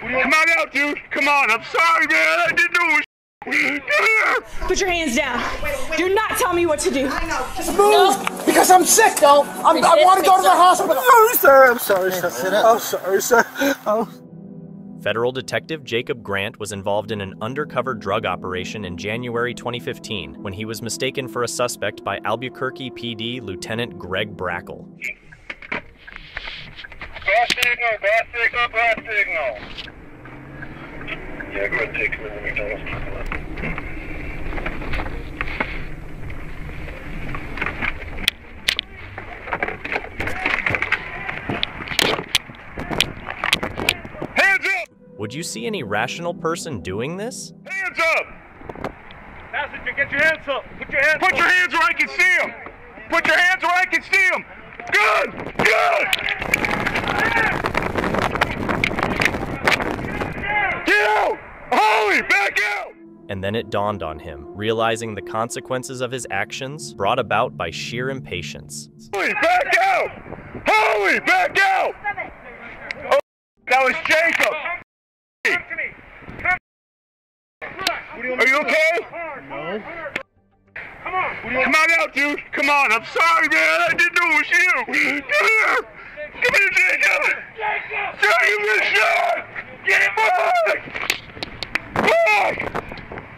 Come on out, dude. Come on. I'm sorry, man. I didn't know it was. Here. Put your hands down. Do not tell me what to do. I know. Just move! Because I'm sick, though. I'm, I want to go to the hospital. Oh, sir. I'm sorry, sir. I'm sorry, sir. Oh. Federal Detective Jacob Grant was involved in an undercover drug operation in January 2015 when he was mistaken for a suspect by Albuquerque PD Lieutenant Greg Brachle. Bad signal, bad signal, bad signal. Yeah, go ahead and take him in the McDonald's parking lot. Hands up! Would you see any rational person doing this? Hands up! Passenger, get your hands up! Put your hands Put your hands where I can see them! Put your hands where I can see them! Good! Good! Get out! Holly, back out! And then it dawned on him, realizing the consequences of his actions brought about by sheer impatience. Holly, back out! Holly, back out! Oh, that was Jacob! Are you okay? No. Come on. Come on out, dude. Come on. I'm sorry, man. I didn't know it was you. Come here. Come here, Jacob. Jacob. Jacob, get him back. Back.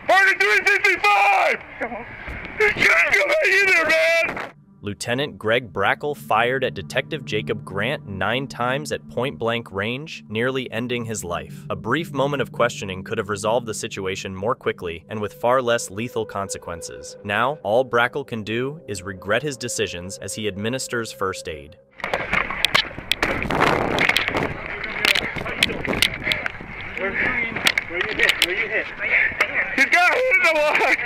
4365. Jacob, how you there, man? Lieutenant Greg Brachle fired at Detective Jacob Grant nine times at point blank range, nearly ending his life. A brief moment of questioning could have resolved the situation more quickly and with far less lethal consequences. Now, all Brachle can do is regret his decisions as he administers first aid. He's got hit in the line.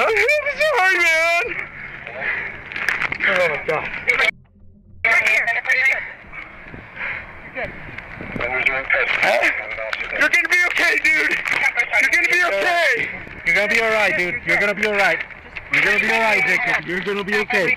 I'm sorry, man. Oh my god. You're gonna be okay, dude. You're gonna be okay. You're gonna be alright, dude. You're gonna be alright. You're gonna be alright, Jacob. You're gonna be okay.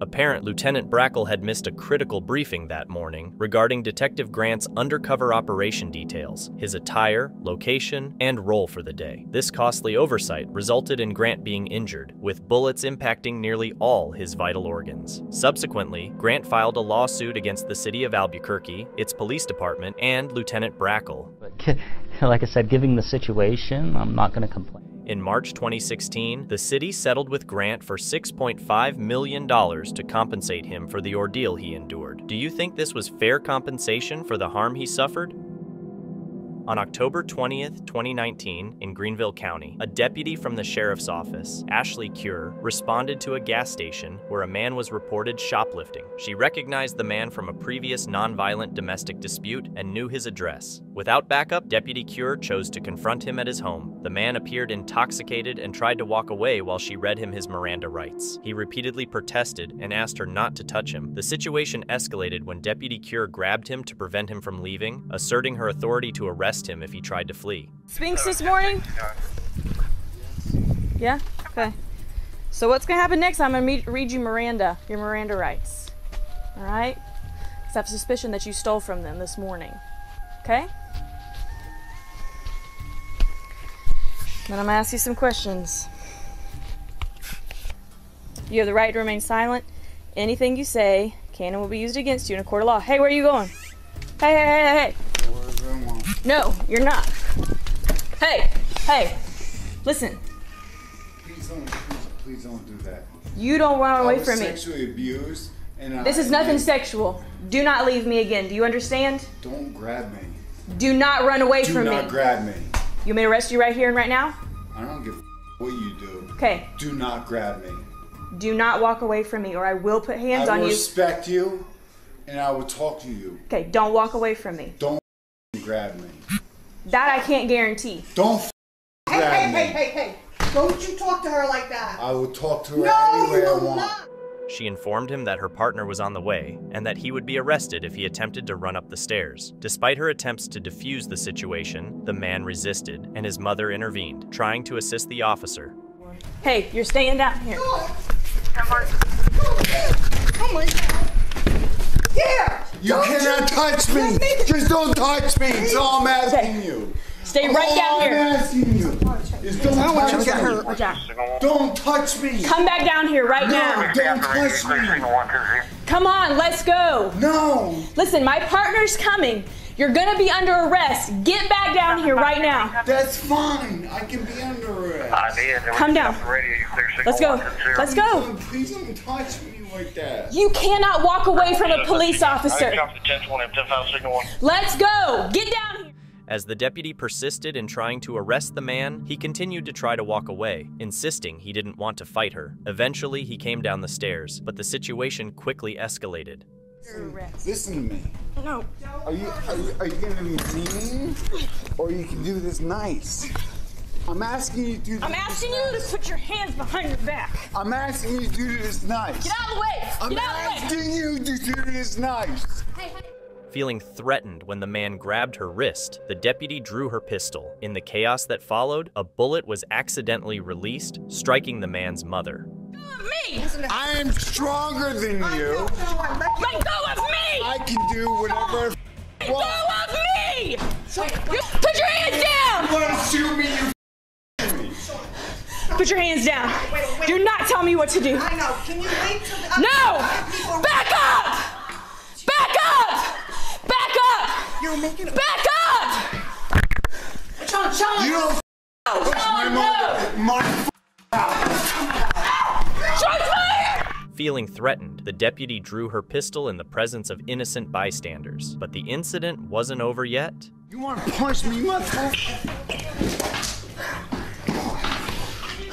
Apparent Lieutenant Brachle had missed a critical briefing that morning regarding Detective Grant's undercover operation details, his attire, location, and role for the day. This costly oversight resulted in Grant being injured, with bullets impacting nearly all his vital organs. Subsequently, Grant filed a lawsuit against the city of Albuquerque, its police department, and Lieutenant Brachle. But like I said, given the situation, I'm not going to complain. In March 2016, the city settled with Grant for $6.5 million to compensate him for the ordeal he endured. Do you think this was fair compensation for the harm he suffered? On October 20th, 2019, in Greenville County, a deputy from the sheriff's office, Ashley Cure, responded to a gas station where a man was reported shoplifting. She recognized the man from a previous nonviolent domestic dispute and knew his address. Without backup, Deputy Cure chose to confront him at his home. The man appeared intoxicated and tried to walk away while she read him his Miranda rights. He repeatedly protested and asked her not to touch him. The situation escalated when Deputy Cure grabbed him to prevent him from leaving, asserting her authority to arrest him if he tried to flee. Spinks this morning? Yeah? Okay. So what's gonna happen next? I'm gonna meet, read you Miranda, your Miranda rights. All right? Because I have a suspicion that you stole from them this morning. Okay? Then I'm gonna ask you some questions. You have the right to remain silent. Anything you say can and will be used against you in a court of law. Hey, where are you going? Hey, hey, hey, hey, hey. No, you're not. Hey, hey, listen. Please don't, please, please don't do that. You don't run away from me. sexually abused, and This I, is nothing sexual. Do not leave me again. Do you understand? Don't grab me. Do not run away Do from me. Do not grab me. You may arrest you right here and right now? I don't give a what you do. Okay. Do not grab me. Do not walk away from me, or I will put hands I on will you. respect you, and I will talk to you. Okay, don't walk away from me. Don't grab me. That I can't guarantee. Don't Hey, grab hey, me. hey, hey, hey. Don't you talk to her like that. I will talk to her no, any you way I want. not. She informed him that her partner was on the way and that he would be arrested if he attempted to run up the stairs. Despite her attempts to defuse the situation, the man resisted and his mother intervened, trying to assist the officer. Hey, you're staying down here. Oh my God. Here. You cannot touch me. Just don't touch me. That's all I'm asking you. Stay right all down I'm here. asking you is don't touch me. get hurt. Watch out. Don't touch me. Come back down here right now. Don't touch me. Come on, let's go. No. Listen, my partner's coming. You're gonna be under arrest. Get back down here right now. That's fine. I can be under arrest. Come down. Let's go. Let's go. Please don't touch me like that. You cannot walk away from a police officer. Let's go. Get down here. As the deputy persisted in trying to arrest the man, he continued to try to walk away, insisting he didn't want to fight her. Eventually, he came down the stairs, but the situation quickly escalated. Listen to me. No. Are you are you, are you gonna be mean, or you can do this nice? I'm asking you to do. I'm asking you to put your hands behind your back. I'm asking you to do this nice. Get out of the way. I'm Get out of the way. asking you to do this nice. Feeling threatened when the man grabbed her wrist, the deputy drew her pistol. In the chaos that followed, a bullet was accidentally released, striking the man's mother. Me. I am stronger than you. Let go of me. I can do whatever. Let go of me. You- Put your hands down. You want to shoot me? You Put your hands down. Do not tell me what to do. I know. Can you wait till the No! Back up! Back up! Back up! You're making it. Back up! Sean, Sean! You don't push my no! mother. My Sean, fire! Feeling threatened, the deputy drew her pistol in the presence of innocent bystanders. But the incident wasn't over yet. You want to punch me, mother?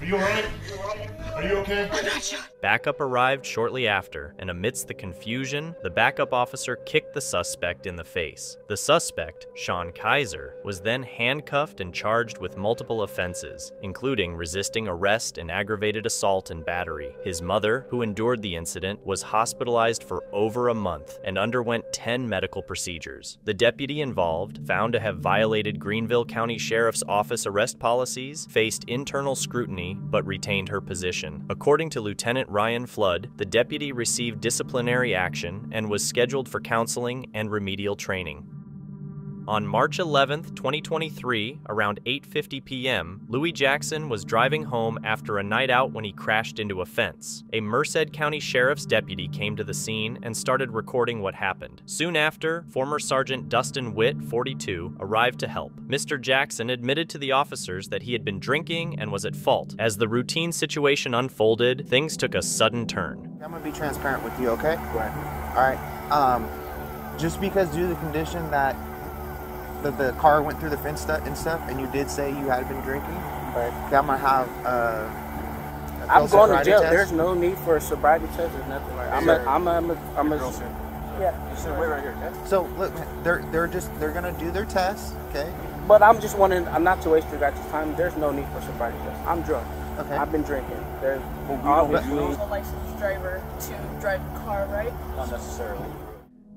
Are you alright? Are you okay? Backup arrived shortly after, and amidst the confusion, the backup officer kicked the suspect in the face. The suspect, Sean Kaiser, was then handcuffed and charged with multiple offenses, including resisting arrest and aggravated assault and battery. His mother, who endured the incident, was hospitalized for over a month and underwent 10 medical procedures. The deputy involved, found to have violated Greenville County Sheriff's Office arrest policies, faced internal scrutiny but retained her position. According to Lieutenant Ryan Flood, the deputy received disciplinary action and was scheduled for counseling and remedial training. On March 11, 2023, around 8:50 p.m., Louis Jackson was driving home after a night out when he crashed into a fence. A Merced County Sheriff's deputy came to the scene and started recording what happened. Soon after, former Sergeant Dustin Witt, 42, arrived to help. Mr. Jackson admitted to the officers that he had been drinking and was at fault. As the routine situation unfolded, things took a sudden turn. I'm gonna be transparent with you, okay? Right. All right. Um, just because due to the condition that the, the car went through the fence stu- and stuff, and you did say you had been drinking, Right. I'm gonna have uh, a I'm going to jail. test. There's no need for a sobriety test or nothing like. I'm a, I'm a, I'm a, I'm a, yeah. Wait right here. So look, they're they're just they're gonna do their test, okay? But I'm just wanting, I'm not to waste your guys' time. There's no need for sobriety test. I'm drunk. Okay. I've been drinking. There's don't- obviously a licensed driver to drive a car, right? not necessarily.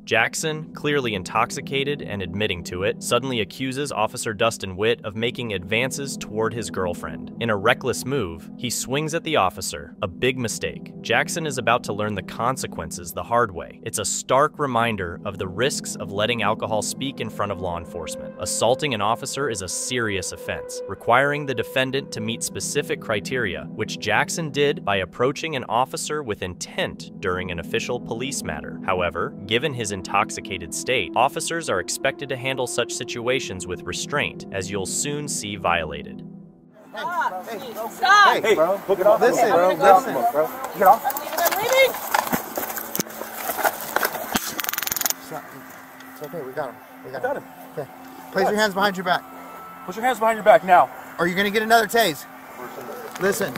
Jackson, clearly intoxicated and admitting to it, suddenly accuses Officer Dustin Witt of making advances toward his girlfriend. In a reckless move, he swings at the officer, a big mistake. Jackson is about to learn the consequences the hard way. It's a stark reminder of the risks of letting alcohol speak in front of law enforcement. Assaulting an officer is a serious offense, requiring the defendant to meet specific criteria, which Jackson did by approaching an officer with intent during an official police matter. However, given his intoxicated state, officers are expected to handle such situations with restraint, as you'll soon see violated. Stop! Hey, bro, Book it off. listen, bro. listen. bro. Get off. I'm leaving! It's not- it's okay. We got him. We got, got him. Okay. Place your hands behind your back. Put your hands behind your back now. Or you're gonna get another tase. Listen.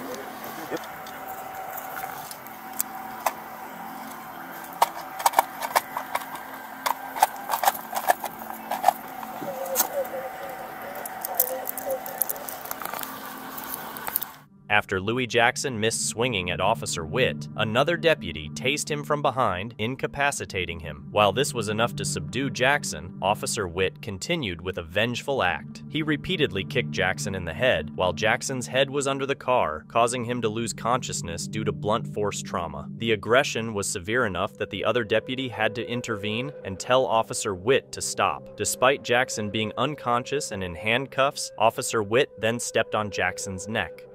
After Louis Jackson missed swinging at Officer Witt, another deputy tased him from behind, incapacitating him. While this was enough to subdue Jackson, Officer Witt continued with a vengeful act. He repeatedly kicked Jackson in the head, while Jackson's head was under the car, causing him to lose consciousness due to blunt force trauma. The aggression was severe enough that the other deputy had to intervene and tell Officer Witt to stop. Despite Jackson being unconscious and in handcuffs, Officer Witt then stepped on Jackson's neck.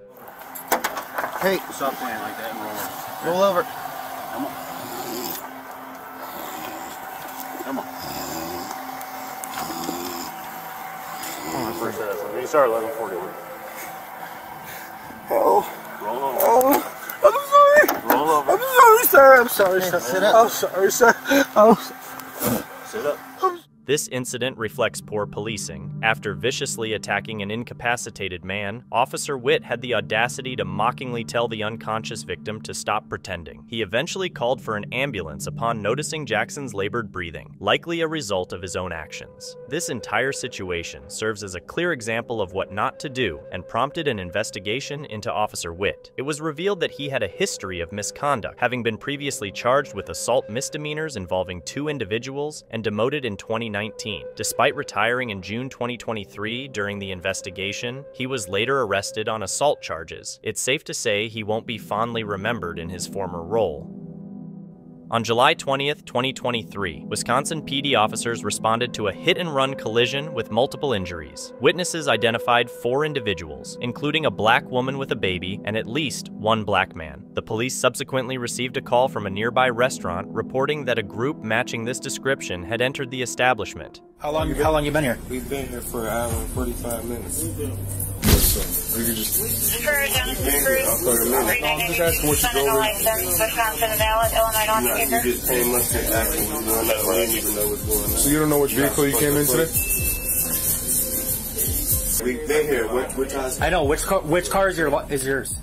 Hey, Stop playing like that and roll over. roll over. Come on. Come on. Oh, you start 1140. Oh, Roll over. oh, I'm sorry. Roll over. I'm sorry, sir. I'm sorry, sir. sit up. I'm sorry, sir. I'm Sit up. This incident reflects poor policing. After viciously attacking an incapacitated man, Officer Witt had the audacity to mockingly tell the unconscious victim to stop pretending. He eventually called for an ambulance upon noticing Jackson's labored breathing, likely a result of his own actions. This entire situation serves as a clear example of what not to do and prompted an investigation into Officer Witt. It was revealed that he had a history of misconduct, having been previously charged with assault misdemeanors involving two individuals and demoted in 2019. Despite retiring in June 2023 during the investigation, he was later arrested on assault charges. It's safe to say he won't be fondly remembered in his former role. On July 20th, 2023, Wisconsin PD officers responded to a hit and run collision with multiple injuries. Witnesses identified four individuals, including a black woman with a baby and at least one black man. The police subsequently received a call from a nearby restaurant reporting that a group matching this description had entered the establishment. How long? How long you been here? We've been here for an hour and 45 minutes. You could just. I'll put him in. Just ask what you go over. You just came up here acting what you're doing now. I didn't even know what's going on. So you don't know which vehicle you came in today? We've been here. What, which? I know which car. Which car is your is yours?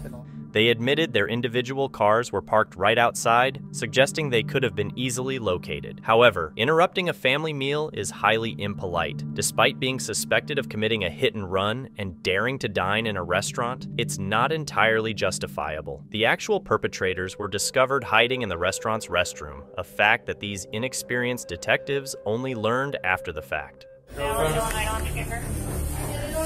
They admitted their individual cars were parked right outside, suggesting they could have been easily located. However, interrupting a family meal is highly impolite. Despite being suspected of committing a hit and run and daring to dine in a restaurant, it's not entirely justifiable. The actual perpetrators were discovered hiding in the restaurant's restroom, a fact that these inexperienced detectives only learned after the fact.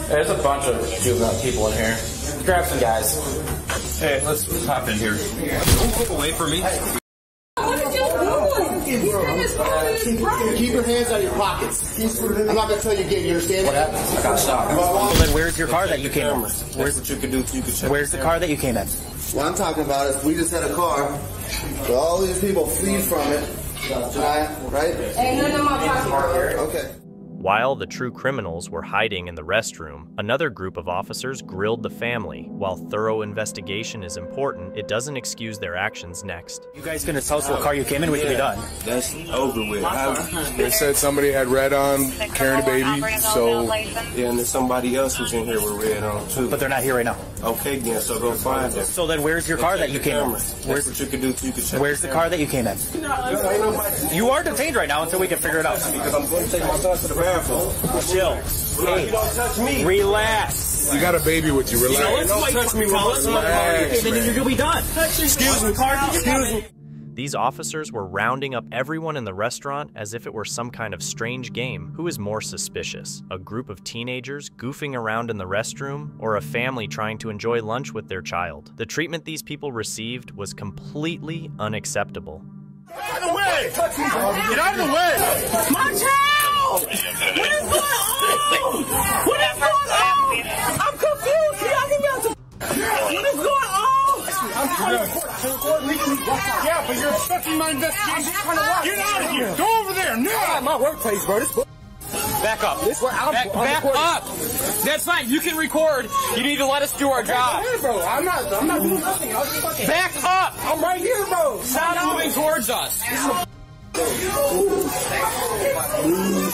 There's a bunch of juvenile people in here. Grab some guys. Hey, let's hop in here. Don't move away from me. Uh, keep your hands out of your pockets. I'm not gonna tell you again. You understand? What happened? I got stopped. Well, then where's your car that you came in? Where's what you can do? You can check. Where's the car that you came in? What I'm talking about is we just had a car. With all these people flee from it tonight, right? Hey, none of my pockets. Okay. While the true criminals were hiding in the restroom, another group of officers grilled the family. While thorough investigation is important, it doesn't excuse their actions next. You guys gonna tell us what car you came in? with We can be done. That's over with. How, They said somebody had red on, carrying a baby. So yeah, and there's somebody else was in here with red on too. But they're not here right now. Okay, then, so go find them. So then where's your car that you came in? Where's what you can do? You can check. Where's the car that you came in? You are detained right now until we can figure it out. Because I'm going to take my son to the bathroom. Chill. Hey, don't touch me. relax. You got a baby with you. Relax. Don't touch me. Relax, Relax. then you'll be done. Excuse me. Excuse me. These officers were rounding up everyone in the restaurant as if it were some kind of strange game. Who is more suspicious? A group of teenagers goofing around in the restroom, or a family trying to enjoy lunch with their child? The treatment these people received was completely unacceptable. Get out of the way! Get out of the way! My child! What is going on? What is going on? I'm confused. Can y'all get me out the... What is going on? Yeah, but you're obstructing my investigation. Get out of here! Go over there now! My workplace, bro. This Back up. This where I'm, Back, I'm back up. That's fine. You can record. You need to let us do our job. Hey, bro, I'm not. I'm not doing nothing. I was just fucking. Back up. I'm right here, bro. Stop moving towards us.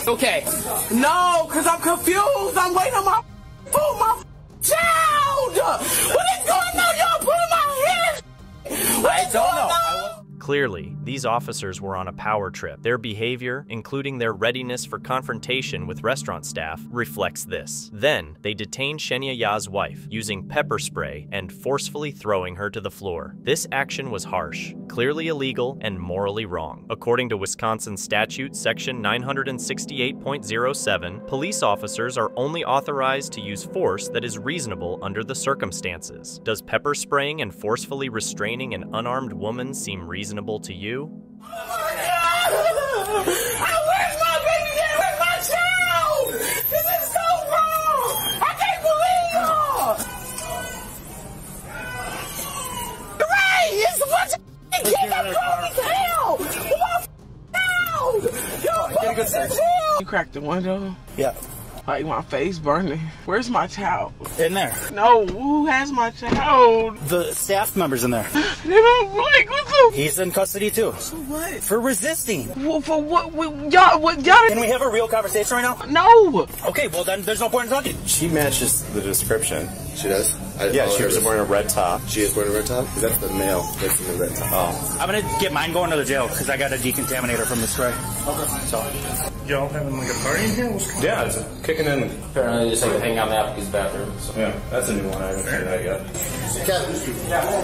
Okay. No, cause I'm confused. I'm waiting on my food, my child. What is going on? Y'all him out here. What is going on? Clearly, These officers were on a power trip. Their behavior, including their readiness for confrontation with restaurant staff, reflects this. Then, they detained Shenya Ya's wife, using pepper spray and forcefully throwing her to the floor. This action was harsh, clearly illegal, and morally wrong. According to Wisconsin statute section 968.07, police officers are only authorized to use force that is reasonable under the circumstances. Does pepper spraying and forcefully restraining an unarmed woman seem reasonable to you? Where's my baby at? Where's my child? This is so wrong. I can't believe it. Ray, it's a bunch of kids. I'm grown as hell. Get a good search. You cracked the window? Yeah. Like my face burning. Where's my child? In there. No, who has my child? The staff members in there. They don't like what the He's in custody too. So what? For resisting. Well, for what? what y'all, what y'all? Can we have a real conversation right now? No. Okay, well then there's no point in talking. She matches the description. She does? I yeah, she was wearing a red top. She is wearing a red top? Because that's the male that's in the red top. Oh. I'm gonna get mine going to the jail because I got a decontaminator from the spray. Okay. So. Y'all having like a party in here? What's going yeah, it's kicking in. Apparently, just like hanging out in the applicant's bathroom. So. Yeah, that's a new one. I haven't seen that yet. Kevin,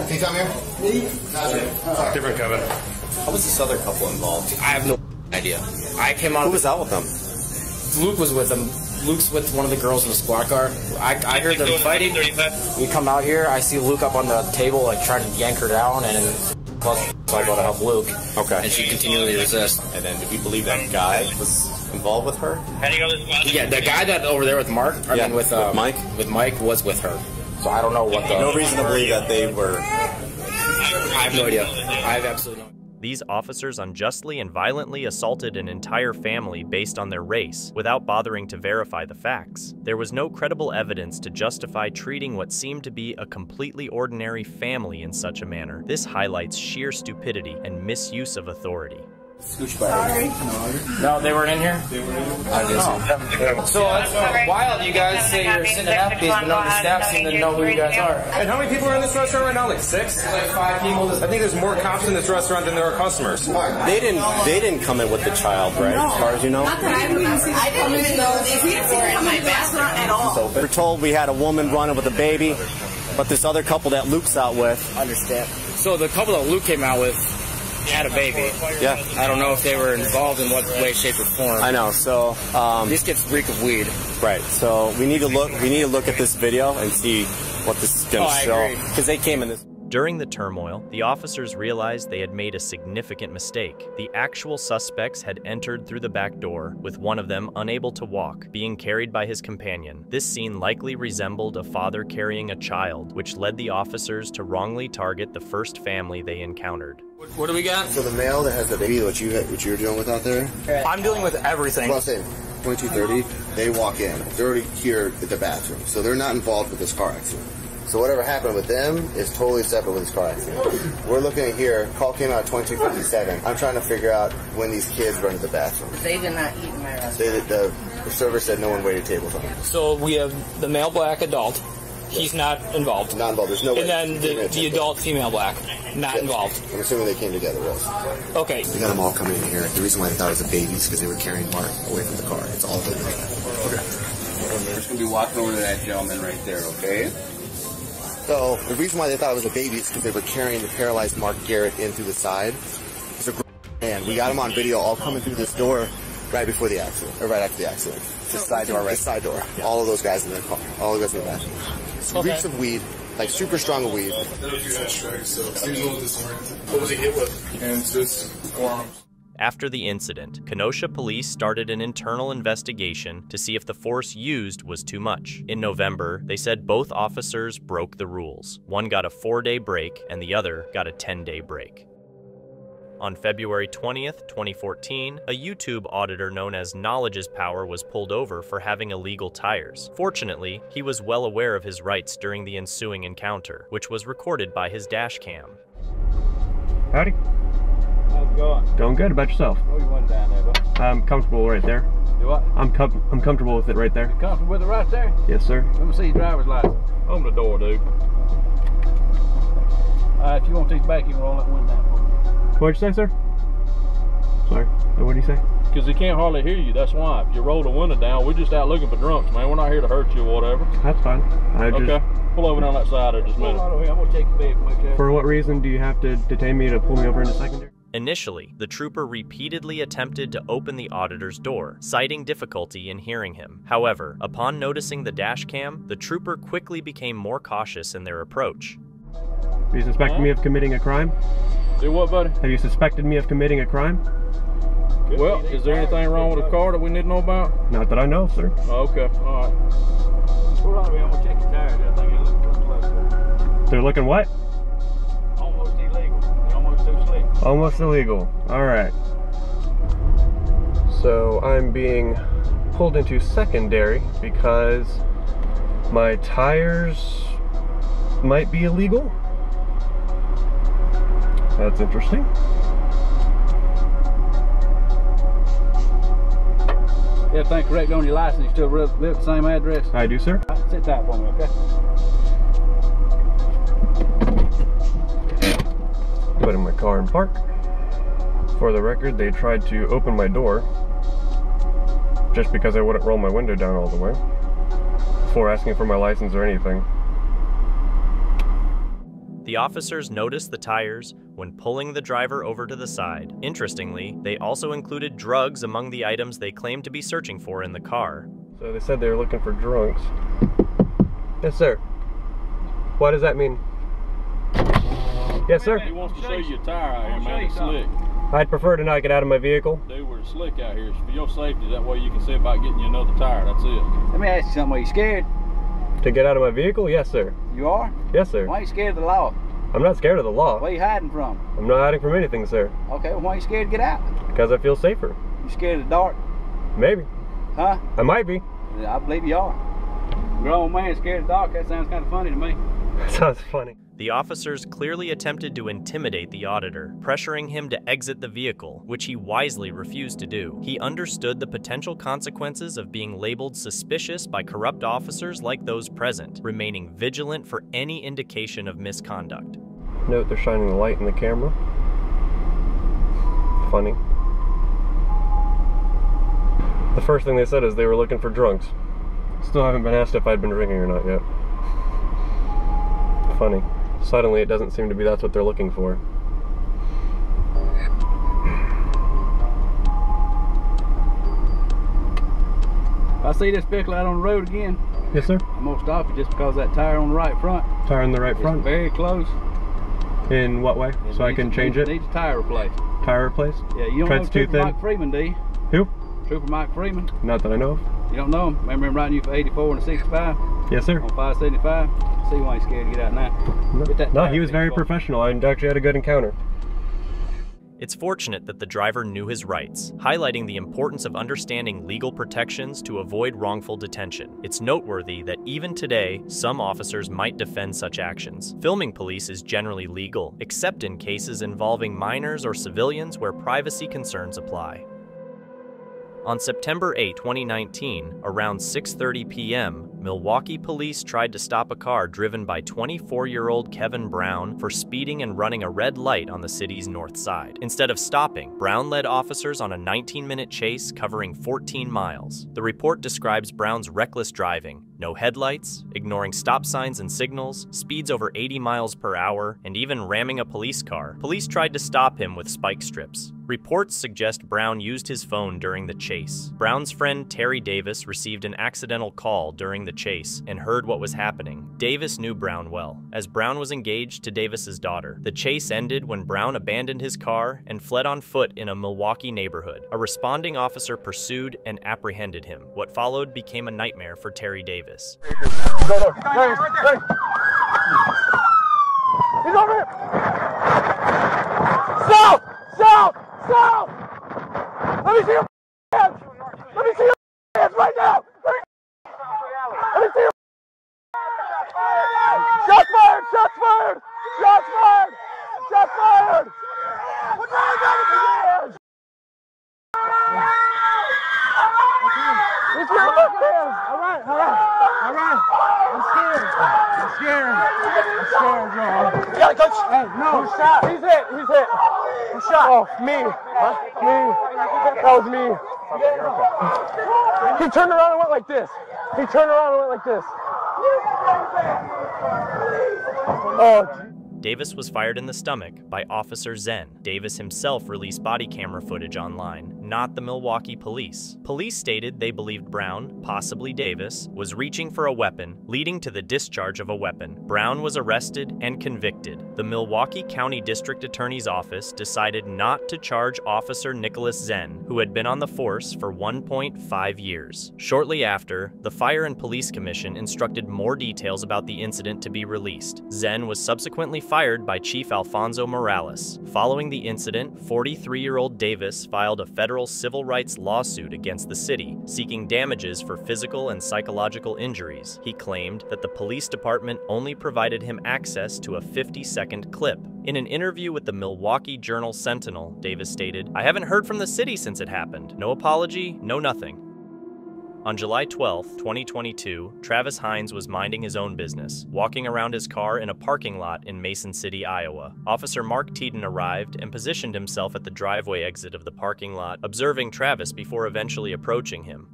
can you come here? Different Kevin. How was this other couple involved? I have no idea. I came out. Who was out with them? Luke was with them. Luke's with one of the girls in the squad car. I, I heard them fighting. We come out here. I see Luke up on the table, like trying to yank her down, and plus so I go to help Luke. Okay. And she continually resists. And then, do we believe that guy was involved with her? Yeah, the guy that over there with Mark, I Yeah, mean with, with uh, Mike? with Mike was with her. So I don't know what the. No reason to believe that they were. I have no idea. I have absolutely no. Idea. These officers unjustly and violently assaulted an entire family based on their race without bothering to verify the facts. There was no credible evidence to justify treating what seemed to be a completely ordinary family in such a manner. This highlights sheer stupidity and misuse of authority. Sorry. No, they weren't in here? They were in here. Oh. So it's wild you guys say you're sitting at Applebee's, but none of the staff seem to know who you guys are. And how many people are in this restaurant right now? Like six? Like five people. I think there's more cops in this restaurant than there are customers. They didn't. They didn't come in with the child, right? As far as you know. I didn't even know if he didn't in my restaurant at all. We're told we had a woman running with a baby, but this other couple that Luke's out with. Understand. So the couple that Luke came out with had a baby. Yeah. I don't know if they were involved in what way, shape, or form. I know. So um, This gets reek of weed. right. So we need to look. We need to look at this video and see what this is going Oh, to I show because they came in this. During the turmoil, the officers realized they had made a significant mistake. The actual suspects had entered through the back door, with one of them unable to walk, being carried by his companion. This scene likely resembled a father carrying a child, which led the officers to wrongly target the first family they encountered. What do we got? So the male that has the baby, what you what you're dealing with out there? I'm dealing with everything. Well, I'm 2230, they walk in. They're already here at the bathroom, so they're not involved with this car accident. So whatever happened with them is totally separate with this car accident. We're looking at here. Call came out at 2257. I'm trying to figure out when these kids run to the bathroom. They did not eat in my restaurant. They, the, the server said no one waited tables on them. So we have the male black adult. He's not involved. Not involved. There's no way. And then the, the adult female black, not involved. I'm assuming they came together, yes. Okay. We got them all coming in here. The reason why they thought it was a baby is because they were carrying Mark away from the car. It's all good. Okay. We're just gonna be walking over to that gentleman right there, okay? So the reason why they thought it was a baby is because they were carrying the paralyzed Mark Garrett in through the side. He's a man. We got him on video all coming through this door right before the accident, or right after the accident. The oh, side door, right? Side door. All of those guys in their car. All of those guys in the bathroom. Okay. Reeks of weed, like super strong of weed. What was he hit with? And just forearms. After the incident, Kenosha police started an internal investigation to see if the force used was too much. In November, they said both officers broke the rules. One got a four day break, and the other got a 10 day break. On February 20th, 2014, a YouTube auditor known as Knowledge's Power was pulled over for having illegal tires. Fortunately, he was well aware of his rights during the ensuing encounter, which was recorded by his dash cam. Howdy. How's it going? Going good. About yourself? What you want down there, bud? I'm comfortable right there. Do what? I'm com- I'm comfortable with it right there. You comfortable with it right there? Yes, sir. Let me see your driver's license. Open the door, dude. Alright, if you want these back, you can roll that window down for me. What'd you say, sir? Sorry. Uh, What did you say? Because he can't hardly hear you. That's why. If you roll the window down, we're just out looking for drunks, man. We're not here to hurt you or whatever. That's fine. I just, Okay. Pull over down that side there just a minute. I'm gonna take the bag. For what reason do you have to detain me to pull me over into secondary? Initially, the trooper repeatedly attempted to open the auditor's door, citing difficulty in hearing him. However, upon noticing the dash cam, the trooper quickly became more cautious in their approach. Have you suspected me of committing a crime? Do what, buddy? Have you suspected me of committing a crime? Well, is there anything wrong with the car that we need to know about? Not that I know, sir. Oh, okay, all right. Hold on, I'm Almost illegal. All right. So I'm being pulled into secondary because my tires might be illegal. That's interesting. Everything correct on your license. You still live live at the same address? I do, sir. Sit tight for me, okay? Put in my car and park. For the record, they tried to open my door just because I wouldn't roll my window down all the way before asking for my license or anything. The officers noticed the tires when pulling the driver over to the side. Interestingly, they also included drugs among the items they claimed to be searching for in the car. So they said they were looking for drunks. Yes, sir. What does that mean? Yes, sir. He wants to show you a tire out here, man. It's slick. I'd prefer to not get out of my vehicle. Dude, we're slick out here. For your safety, that way you can see about getting you another tire. That's it. Let me ask you something. Are you scared? To get out of my vehicle? Yes, sir. You are? Yes, sir. Why are you scared of the law? I'm not scared of the law. Where are you hiding from? I'm not hiding from anything, sir. Okay, well, why are you scared to get out? Because I feel safer. You scared of the dark? Maybe. Huh? I might be. I believe you are. Grown man scared of the dark. That sounds kind of funny to me. Sounds funny. The officers clearly attempted to intimidate the auditor, pressuring him to exit the vehicle, which he wisely refused to do. He understood the potential consequences of being labeled suspicious by corrupt officers like those present, remaining vigilant for any indication of misconduct. Note they're shining the light in the camera. Funny. The first thing they said is they were looking for drunks. Still haven't been asked if I'd been drinking or not yet. Funny. Suddenly it doesn't seem to be that's what they're looking for. If I see this vehicle out on the road again, Yes, sir. I'm gonna stop you just because that tire on the right front. Tire in the right front. very close. In what way? So I can change it? Needs a tire replaced. Tire replaced? Yeah, you don't Tread's know Trooper? Mike Freeman, do you? Who? Trooper Mike Freeman. Not that I know of. You don't know him? Remember him riding you for 84 and a 65 Yes, sir. on 575? See why he's scared to get out now. Get that No, he was very for professional. I actually had a good encounter. It's fortunate that the driver knew his rights, highlighting the importance of understanding legal protections to avoid wrongful detention. It's noteworthy that even today, some officers might defend such actions. Filming police is generally legal, except in cases involving minors or civilians where privacy concerns apply. On September 8, 2019, around 6:30 p.m., Milwaukee police tried to stop a car driven by 24-year-old Kevin Brown for speeding and running a red light on the city's north side. Instead of stopping, Brown led officers on a 19-minute chase covering 14 miles. The report describes Brown's reckless driving, no headlights, ignoring stop signs and signals, speeds over 80 miles per hour, and even ramming a police car. Police tried to stop him with spike strips. Reports suggest Brown used his phone during the chase. Brown's friend Terry Davis received an accidental call during the chase and heard what was happening. Davis knew Brown well, as Brown was engaged to Davis's daughter. The chase ended when Brown abandoned his car and fled on foot in a Milwaukee neighborhood. A responding officer pursued and apprehended him. What followed became a nightmare for Terry Davis. He's over here. South! South! South! Let me see your hands! Let me see your hands right now! Let me, let me see your Shots fired! Shots fired! Shots fired! Shots fired! What's wrong with It's your left hand! Alright, alright, alright. I'm scared. I'm scared. I'm scared, y'all. It, coach. Hey, no. Who's shot? He's hit. He's hit. Who shot? Oh, me. Huh? Me. That was me. He turned around and went like this. He turned around and went like this. Oh, Davis was fired in the stomach by Officer Zen. Davis himself released body camera footage online, not the Milwaukee police. Police stated they believed Brown, possibly Davis, was reaching for a weapon, leading to the discharge of a weapon. Brown was arrested and convicted. The Milwaukee County District Attorney's Office decided not to charge Officer Nicholas Zen, who had been on the force for 1.5 years. Shortly after, the Fire and Police Commission instructed more details about the incident to be released. Zen was subsequently fired by Chief Alfonso Morales. Following the incident, 43 year old Davis filed a federal civil rights lawsuit against the city, seeking damages for physical and psychological injuries. He claimed that the police department only provided him access to a 50 second clip. In an interview with the Milwaukee Journal Sentinel, Davis stated, I haven't heard from the city since it happened. No apology, no nothing. On July 12, 2022, Travis Hines was minding his own business, walking around his car in a parking lot in Mason City, Iowa. Officer Mark Teeden arrived and positioned himself at the driveway exit of the parking lot, observing Travis before eventually approaching him.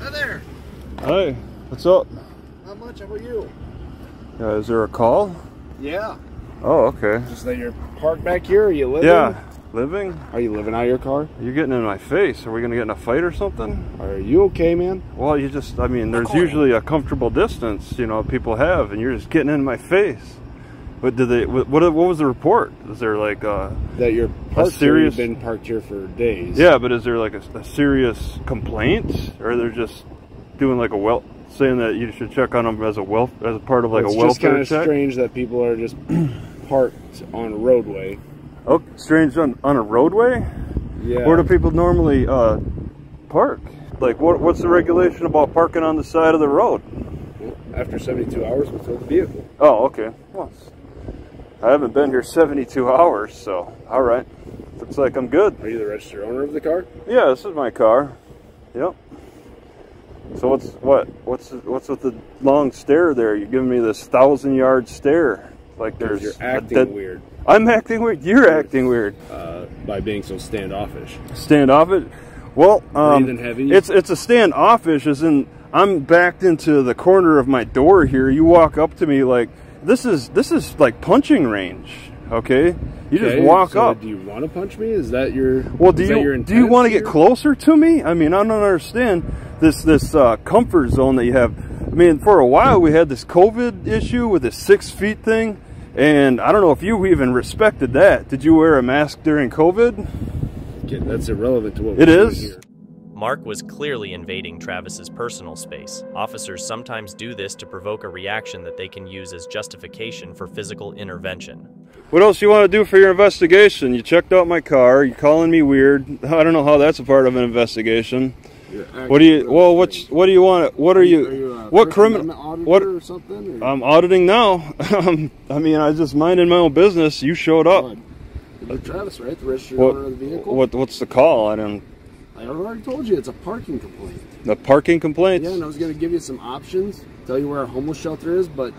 Hi there. Hi, what's up? Not much. How about you? Uh, is there a call? Yeah. Oh, okay. Just that you're parked back here. Are you live? Yeah, living? Are you living out of your car? You're getting in my face. Are we gonna get in a fight or something? Are you okay, man? Well, you just, I mean, there's usually a comfortable distance, you know, people have, and you're just getting in my face. But did they, what, what was the report? Is there like a, That you're a parked here. serious, You've been parked here for days. yeah, but is there like a, a serious complaint? Or they're just doing like a well, saying that you should check on them as a wealth, as a part of like it's a just kind of strange that people are just parked on a roadway. Oh, strange on, on a roadway? Yeah. Where do people normally uh, park? Like, what, what's the regulation about parking on the side of the road? After 72 hours, we tow the vehicle. Oh, okay. Well, I haven't been here 72 hours, so all right. Looks like I'm good. Are you the registered owner of the car? Yeah, this is my car. Yep. So what's what what's what's with the long stare there? You're giving me this thousand yard stare. Like there's You're acting dead- weird. I'm acting weird. You're acting weird. Uh, by being so standoffish. Standoffish. Well, um, it's it's a standoffish. As in, I'm backed into the corner of my door here. You walk up to me like this is this is like punching range. Okay, you just walk so up. Do you want to punch me? Is that your Well, do you do you want to get closer to me? I mean, I don't understand this this uh, comfort zone that you have. I mean, for a while we had this COVID issue with this six feet thing, and I don't know if you even respected that. Did you wear a mask during COVID? Okay, that's irrelevant to what It we're doing is. here. Mark was clearly invading Travis's personal space. Officers sometimes do this to provoke a reaction that they can use as justification for physical intervention. What else you want to do for your investigation? You checked out my car. You're calling me weird. I don't know how that's a part of an investigation. What do you? Well, what's what do you want? What are you? Are you a what criminal? What? or something? or- I'm auditing now. Um, I mean, I was just minding my own business. You showed up. You're Travis, right? The registered What? owner of the vehicle. What? What's the call? I don't. I already told you it's a parking complaint. The parking complaint. Yeah, and I was going to give you some options, tell you where our homeless shelter is, but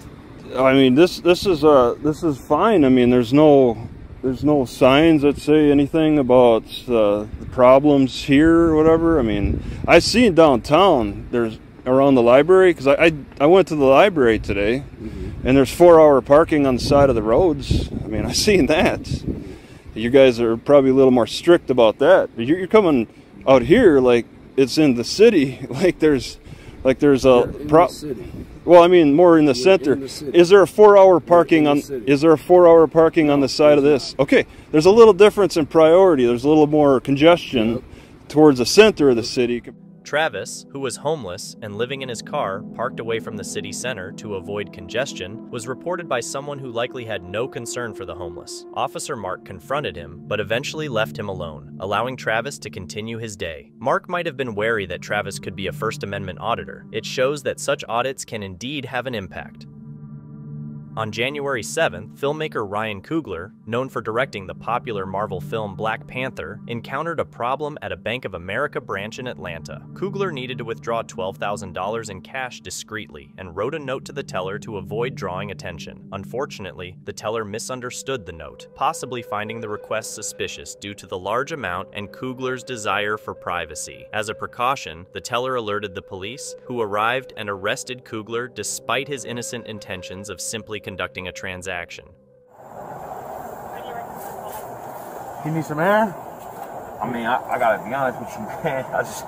I mean, this this is uh this is fine. I mean, there's no there's no signs that say anything about uh, the problems here or whatever. I mean, I seen downtown. There's around the library because I, I I went to the library today, and there's four hour parking on the side of the roads. I mean, I seen that. You guys are probably a little more strict about that. You're, you're coming out here like it's in the city. Like there's like there's a in pro- the city. Well, I mean, more in the You're center. in the. Is there a four-hour parking on? city. Is there a four-hour parking on the side of this? Okay, there's a little difference in priority. There's a little more congestion towards the center of the city. Travis, who was homeless and living in his car parked away from the city center to avoid congestion, was reported by someone who likely had no concern for the homeless. Officer Mark confronted him, but eventually left him alone, allowing Travis to continue his day. Mark might have been wary that Travis could be a First Amendment auditor. It shows that such audits can indeed have an impact. On January 7th, filmmaker Ryan Coogler, known for directing the popular Marvel film Black Panther, encountered a problem at a Bank of America branch in Atlanta. Coogler needed to withdraw $12,000 in cash discreetly and wrote a note to the teller to avoid drawing attention. Unfortunately, the teller misunderstood the note, possibly finding the request suspicious due to the large amount and Coogler's desire for privacy. As a precaution, the teller alerted the police, who arrived and arrested Coogler despite his innocent intentions of simply conducting a transaction. You need some air? I mean, I, I gotta be honest with you, man. I just,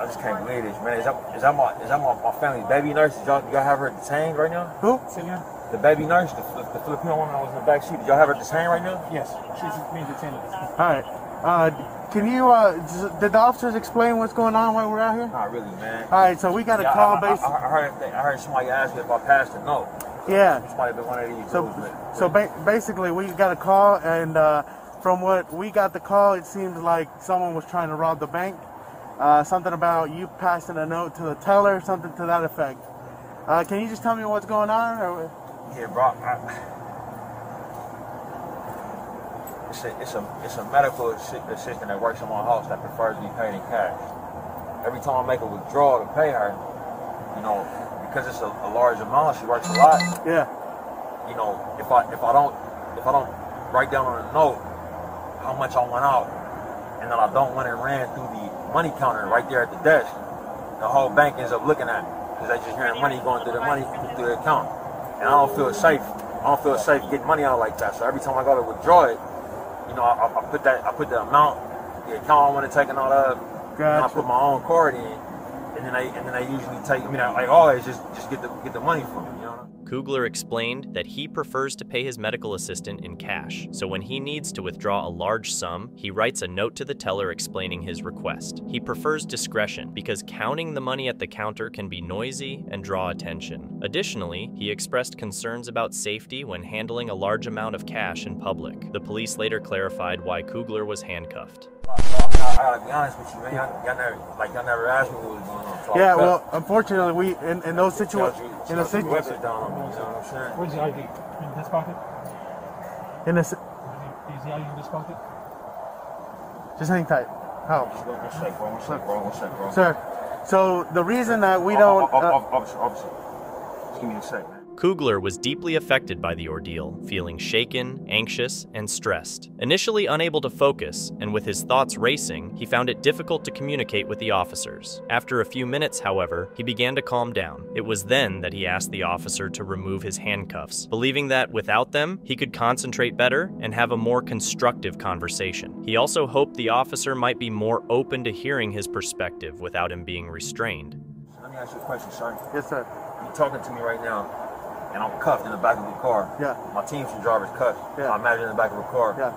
I just can't believe this, man. Is that, is that my, is that my, my family's baby nurse? Did y'all, y'all have her detained right now? Who? The baby nurse, the, the Filipino woman that was in the back seat. Did y'all have her detained right now? Yes, she's being detained. All right. Uh, can you, uh, just- did the officers explain what's going on while we're out here? Not really, man. All right, so we got a Yeah, call I, based. I, I, heard, I heard somebody ask me if I passed a note. Yeah. This might have been one of these. So, dudes, but- so ba- basically, we got a call, and uh, from what we got the call, it seems like someone was trying to rob the bank. Uh, something about you passing a note to the teller, something to that effect. Uh, can you just tell me what's going on? Or? Yeah, bro. I, it's a it's a it's a medical assistant that works in my house that prefers to be paid in cash. Every time I make a withdrawal to pay her, you know, because it's a, a large amount, she works a lot. Yeah. You know, if I if I don't if I don't write down on a note how much I went out, and then I don't want it ran through the money counter right there at the desk, the whole bank ends up looking at me because they just hearing money going through the money through the account, and I don't feel safe. I don't feel safe getting money out like that. So every time I go to withdraw it, you know, I, I put that I put the amount, the account I want to take it out of, and I put my own card in, and then they and then they usually take. I mean, I, like always, just just get the get the money from me. You know. Coogler explained that he prefers to pay his medical assistant in cash, so when he needs to withdraw a large sum, he writes a note to the teller explaining his request. He prefers discretion because counting the money at the counter can be noisy and draw attention. Additionally, he expressed concerns about safety when handling a large amount of cash in public. The police later clarified why Coogler was handcuffed. I, I gotta be honest with you, man. Y'all, y'all never like y'all never asked me what was going on. So Yeah, well, unfortunately, we in, in those situations, in a y'all drew situation, down on me. You know what I'm saying? Where's the ID? In this pocket? in a, Is the ID in this pocket? just hang tight. How? One sec, bro. One sec, bro. One sec, bro. Sir, so the reason that we don't, uh, Officer, officer. Just give me a sec, man. Coogler was deeply affected by the ordeal, feeling shaken, anxious, and stressed. Initially unable to focus, and with his thoughts racing, he found it difficult to communicate with the officers. After a few minutes, however, he began to calm down. It was then that he asked the officer to remove his handcuffs, believing that without them, he could concentrate better and have a more constructive conversation. He also hoped the officer might be more open to hearing his perspective without him being restrained. Let me ask you a question, sir. Yes, sir. You talking to me right now, and I'm cuffed in the back of the car. Yeah. My team's driver's cuffed. Yeah. I imagine in the back of the car. Yeah.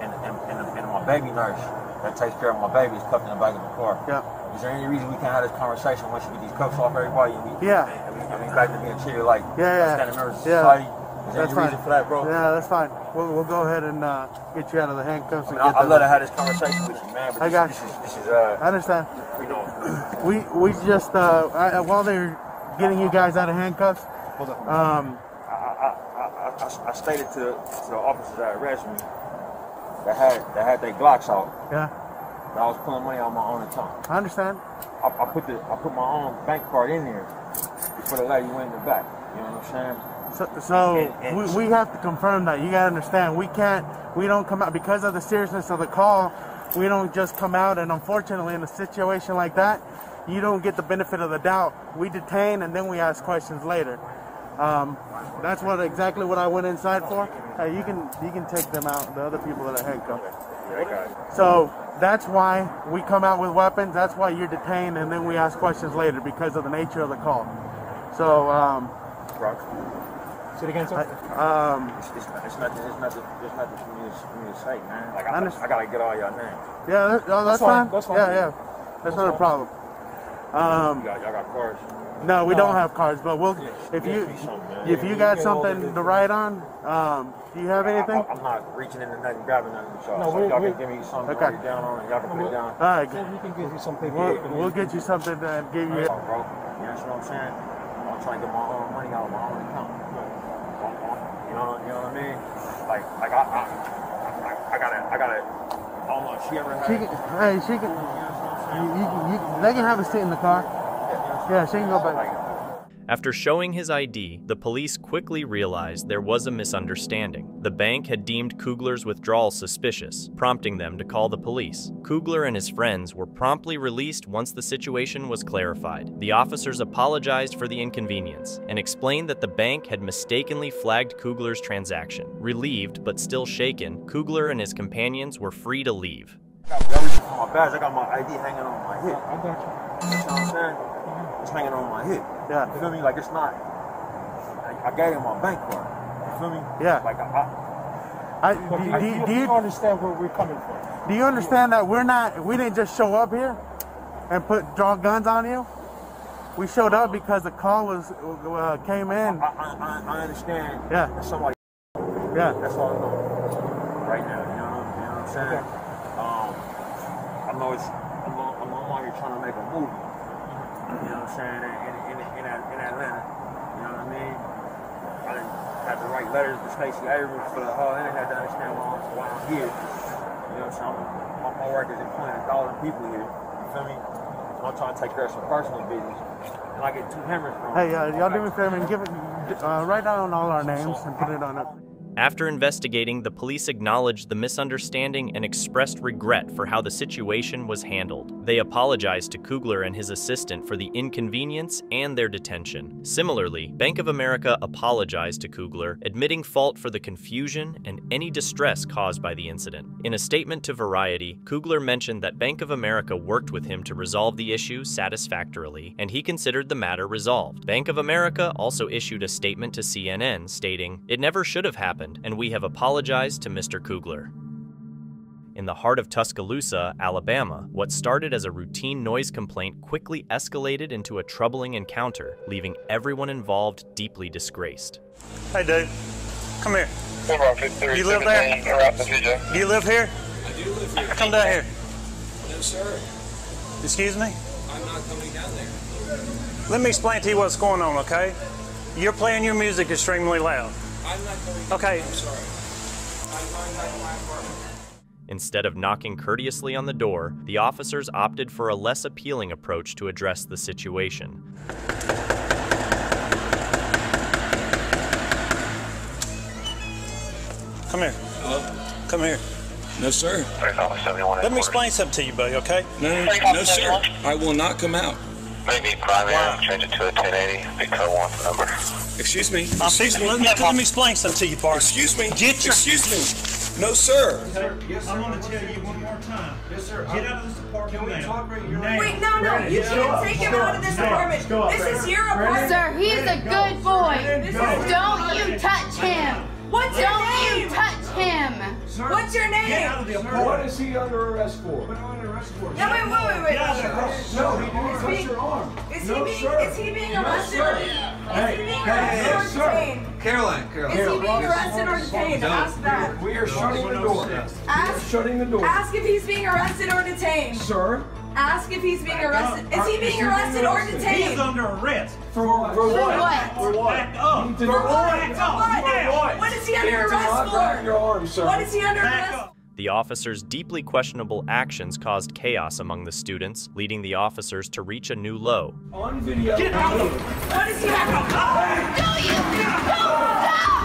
And, and, and, and my baby nurse that takes care of my baby is cuffed in the back of the car. Yeah. Is there any reason we can't have this conversation once you get these cuffs off everybody? And we, Yeah. And we, and we back to being treated like yeah, yeah, standard members of yeah. society? Is there That's any fine. reason for that, bro? Yeah, that's fine. We'll, we'll go ahead and uh, get you out of the handcuffs. I and mean, I, get I'd love to have this conversation with you, man. But I this, got this you. is this is uh, I understand. know. We we just uh, I, while they're getting you guys out of handcuffs, um, I, I, I, I, stated to, to the officers that arrested me that had that had their Glocks out. yeah, That I was pulling money out of my own account. I understand. I, I put the I put my own bank card in there before the lady went in the back. You know what I'm saying? So, so And- and- we, we have to confirm that. You gotta understand. We can't. We don't come out because of the seriousness of the call. We don't just come out, and unfortunately, in a situation like that, you don't get the benefit of the doubt. We detain, and then we ask questions later. Um, that's what exactly what I went inside for. Hey, you can you can take them out. The other people that are handcuffed. Yeah, I got it. So that's why we come out with weapons. That's why you're detained, and then we ask questions later because of the nature of the call. So, um, Rock. Say it again, sir. um, It's, it's, it's nothing. It's nothing. It's nothing for me to, for me to say, man. Like I, I understand. I gotta get all y'all names. yeah, that, oh, that's, That's fine. fine. That's fine. Yeah, yeah, that's not a problem. Um, You got, y'all got cards. No, we No. don't have cards, but we'll if you me if you got something to write on, um, do you have anything? I, am not reaching into nothing, grabbing nothing with y'all. No, so we- y'all we- can give me something Okay. to write down on, and y'all can put it down. All right, Yeah, we can give you some paper. we'll, we'll get you something and give you. Bro, you know what I'm saying? I'm trying to get my own money out of my own account. You know, you know what I mean? Like, like I, I, I, I gotta, I gotta. I don't She ever had? She can, hey, she can. You, you, can- you, they can have a seat in the car. Yeah, she can go back. After showing his ID, the police quickly realized there was a misunderstanding. The bank had deemed Coogler's withdrawal suspicious, prompting them to call the police. Coogler and his friends were promptly released once the situation was clarified. The officers apologized for the inconvenience and explained that the bank had mistakenly flagged Coogler's transaction. Relieved but still shaken, Coogler and his companions were free to leave. I got my badge. I got my ID hanging on my hip. I got you. You know what I'm saying? It's hanging on my hip. Yeah. You feel me? Like it's not. I, I gave him my bank card. You feel me? Yeah. Like I. I, But do, you, do, you, do you understand where we're coming from? do you understand that we're not, we didn't just show up here and put draw guns on you? We showed up because the call was uh, came in. I, I, I- I understand. Yeah. That somebody. Yeah. That's all I know. Right now, you know, you know what I'm saying? Um, I know it's. I'm, I'm, I'm out here trying to make a movie. You know what I'm saying? In, in, in, in, Atlanta. You know what I mean? I didn't have to write letters to Stacey Abrams for the whole internet to understand why I'm, why I'm here. You know what I'm saying? My, my work is employing a thousand people here. You feel me? I'm trying to take care of some personal business. And I get two hammers from Hey, uh, y'all do me a favor and give it, uh, write down all our names and put it on it. After investigating, the police acknowledged the misunderstanding and expressed regret for how the situation was handled. They apologized to Coogler and his assistant for the inconvenience and their detention. Similarly, Bank of America apologized to Coogler, admitting fault for the confusion and any distress caused by the incident. In a statement to Variety, Coogler mentioned that Bank of America worked with him to resolve the issue satisfactorily, and he considered the matter resolved. Bank of America also issued a statement to CNN stating, It never should have happened, and we have apologized to Mr. Coogler. In the heart of Tuscaloosa, Alabama, what started as a routine noise complaint quickly escalated into a troubling encounter, leaving everyone involved deeply disgraced. Hey, dude. Come here. You live there? Do you live here? I do live here. Come down here. No, sir. Excuse me? I'm not coming down there. Let me explain to you what's going on, okay? You're playing your music extremely loud. I'm not coming Okay. I'm sorry. I'm going back to my apartment. Instead of knocking courteously on the door, the officers opted for a less appealing approach to address the situation. Come here. Hello? Come here. No, sir. Let me explain something to you, buddy, okay? No, no, sir. I will not come out. Maybe primary, change it to a 1080, big code one number. Excuse me. I'm fixing, let, me, let me explain something to you, Bart. Excuse me. Get your... Excuse me. No, sir. Yes, sir. I'm going to tell you one more time. Yes, sir. Get out of this apartment Can we now. Wait, no, no, you can't take him out of this apartment. This is your apartment. Sir, he's a good boy. This is Don't you touch him. What's your Don't name? you touch him. Sir, What's your name? Get out of the apartment. What is he under arrest for? Yeah, wait, wait, wait, wait. Get out of the house. No, he didn't touch your arm. Is he No, being sir. is he being No, arrested? Sir. Hey, he being hey, hey, sir. Caroline, Caroline. Is he being arrested or detained? Ask that. We are shutting the door. We are Ask, shutting the door. ask if he's being arrested or detained. Sir? Ask if he's being arrested. Is he being arrested or detained? He's under arrest. For what? For what? For what? Back up. For For what? what? For what? What is he under arrest grab your for? arm, sir. What is he under arrest? up. The officers' deeply questionable actions caused chaos among the students, leading the officers to reach a new low. On video. Get out of What is he under? If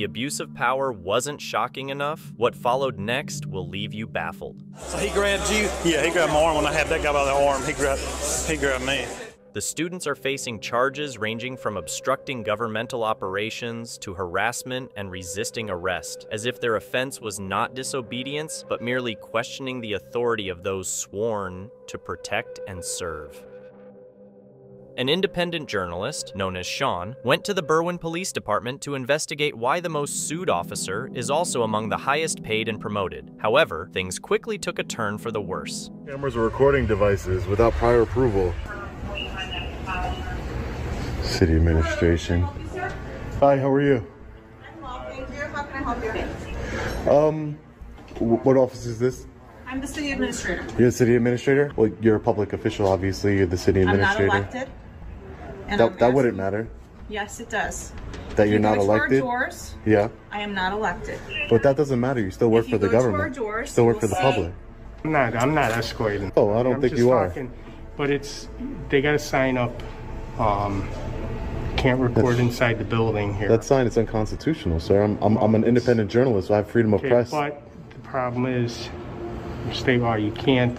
the abuse of power wasn't shocking enough, what followed next will leave you baffled. So he grabbed you? Yeah, he grabbed my arm when I had that guy by the arm. He grabbed, he grabbed me. The students are facing charges ranging from obstructing governmental operations to harassment and resisting arrest, as if their offense was not disobedience, but merely questioning the authority of those sworn to protect and serve. An independent journalist, known as Sean, went to the Berwyn Police Department to investigate why the most sued officer is also among the highest paid and promoted. However, things quickly took a turn for the worse. Cameras are recording devices without prior approval. City administration. Hi, how are you? Thank you. How can I help you? Um, what office is this? I'm the city administrator. You're the city administrator? Well, you're a public official, obviously. You're the city administrator. I'm not administrator. elected. And That, that wouldn't matter. Yes, it does. That If you're you not go to our elected? doors, Yeah. I am not elected. But that doesn't matter. You still work If for the go to our government. doors, still work for the see- public. I'm not. I'm not escorting. Oh, I don't I'm think just you are. talking, But it's they got to sign up. Um, can't record That's- inside the building here. That sign is unconstitutional, sir. I'm, I'm, I'm an independent journalist, so I have freedom of Okay, press. But the problem is, state law, you can't.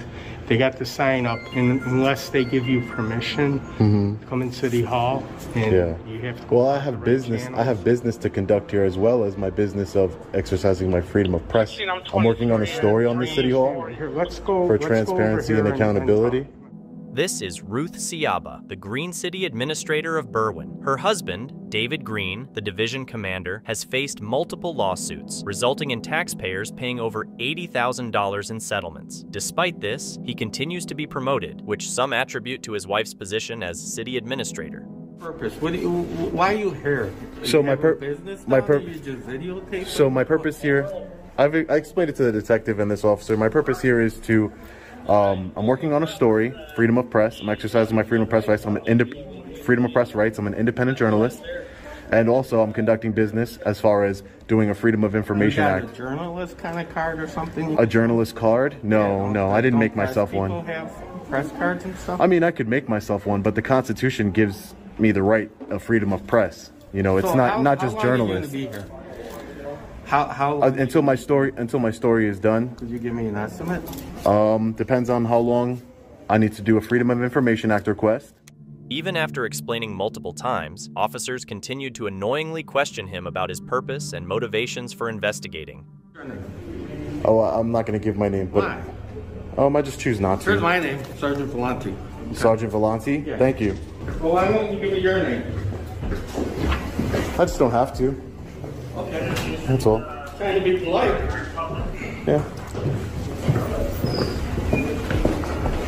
They got to sign up and unless they give you permission Mhm. to come in City Hall. And Yeah. You have to Well, I have business. I have business to conduct here as well as my business of exercising my freedom of press. I'm working on a story on the city hall Here, let's go. for let's transparency here and and- and accountability. This is Ruth Siaba, the Green City Administrator of Berwyn. Her husband, David Green, the division commander, has faced multiple lawsuits, resulting in taxpayers paying over $80,000 in settlements. Despite this, he continues to be promoted, which some attribute to his wife's position as city administrator. Purpose. What do you, why are you here? So You my have a pur- business my now pur- just videotape So my purpose here, I've I explained it to the detective and this officer. My purpose here is to, um, I'm working on a story, freedom of press. I'm exercising my freedom of press rights. I'm an freedom of press rights. I'm an independent journalist, and also I'm conducting business as far as doing a Freedom of Information Act. a journalist kind of card or something? A journalist card? No, no, I didn't make myself one. have press cards and stuff? I mean, I could make myself one, but the Constitution gives me the right of freedom of press. You know, it's So not how- not just long are you journalists. Be here? How how Uh, until my story until my story is done. Could you give me an estimate? Um, depends on how long I need to do a Freedom of Information Act request. Even after explaining multiple times, officers continued to annoyingly question him about his purpose and motivations for investigating. Oh, I- I'm not going to give my name, but Why? um, I just choose not to. Here's my name, Sergeant Valenti. Sergeant Volanti. Yeah. Thank you. Well, why won't you give me your name? I just don't have to. Okay. That's all. Trying to be polite. Yeah.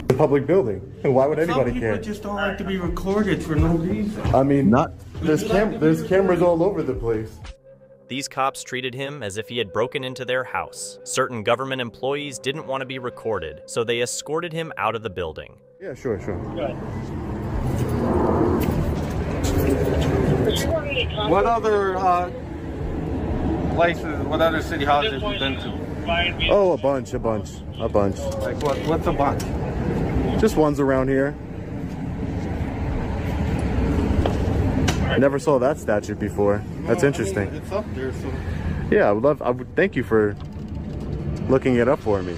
The public building. Why would anybody Some care? people just don't like to be recorded for no reason. I mean, not. There's cam- There's cameras all over the place. These cops treated him as if he had broken into their house. Certain government employees didn't want to be recorded, so they escorted him out of the building. Yeah, sure, sure. What other uh, places, what other city halls have you been to? Oh, a bunch, a bunch, a bunch. Like what? What's a bunch? Just ones around here. I never saw that statue before. That's interesting. It's up there, so. Yeah, I would love. I would thank you for looking it up for me.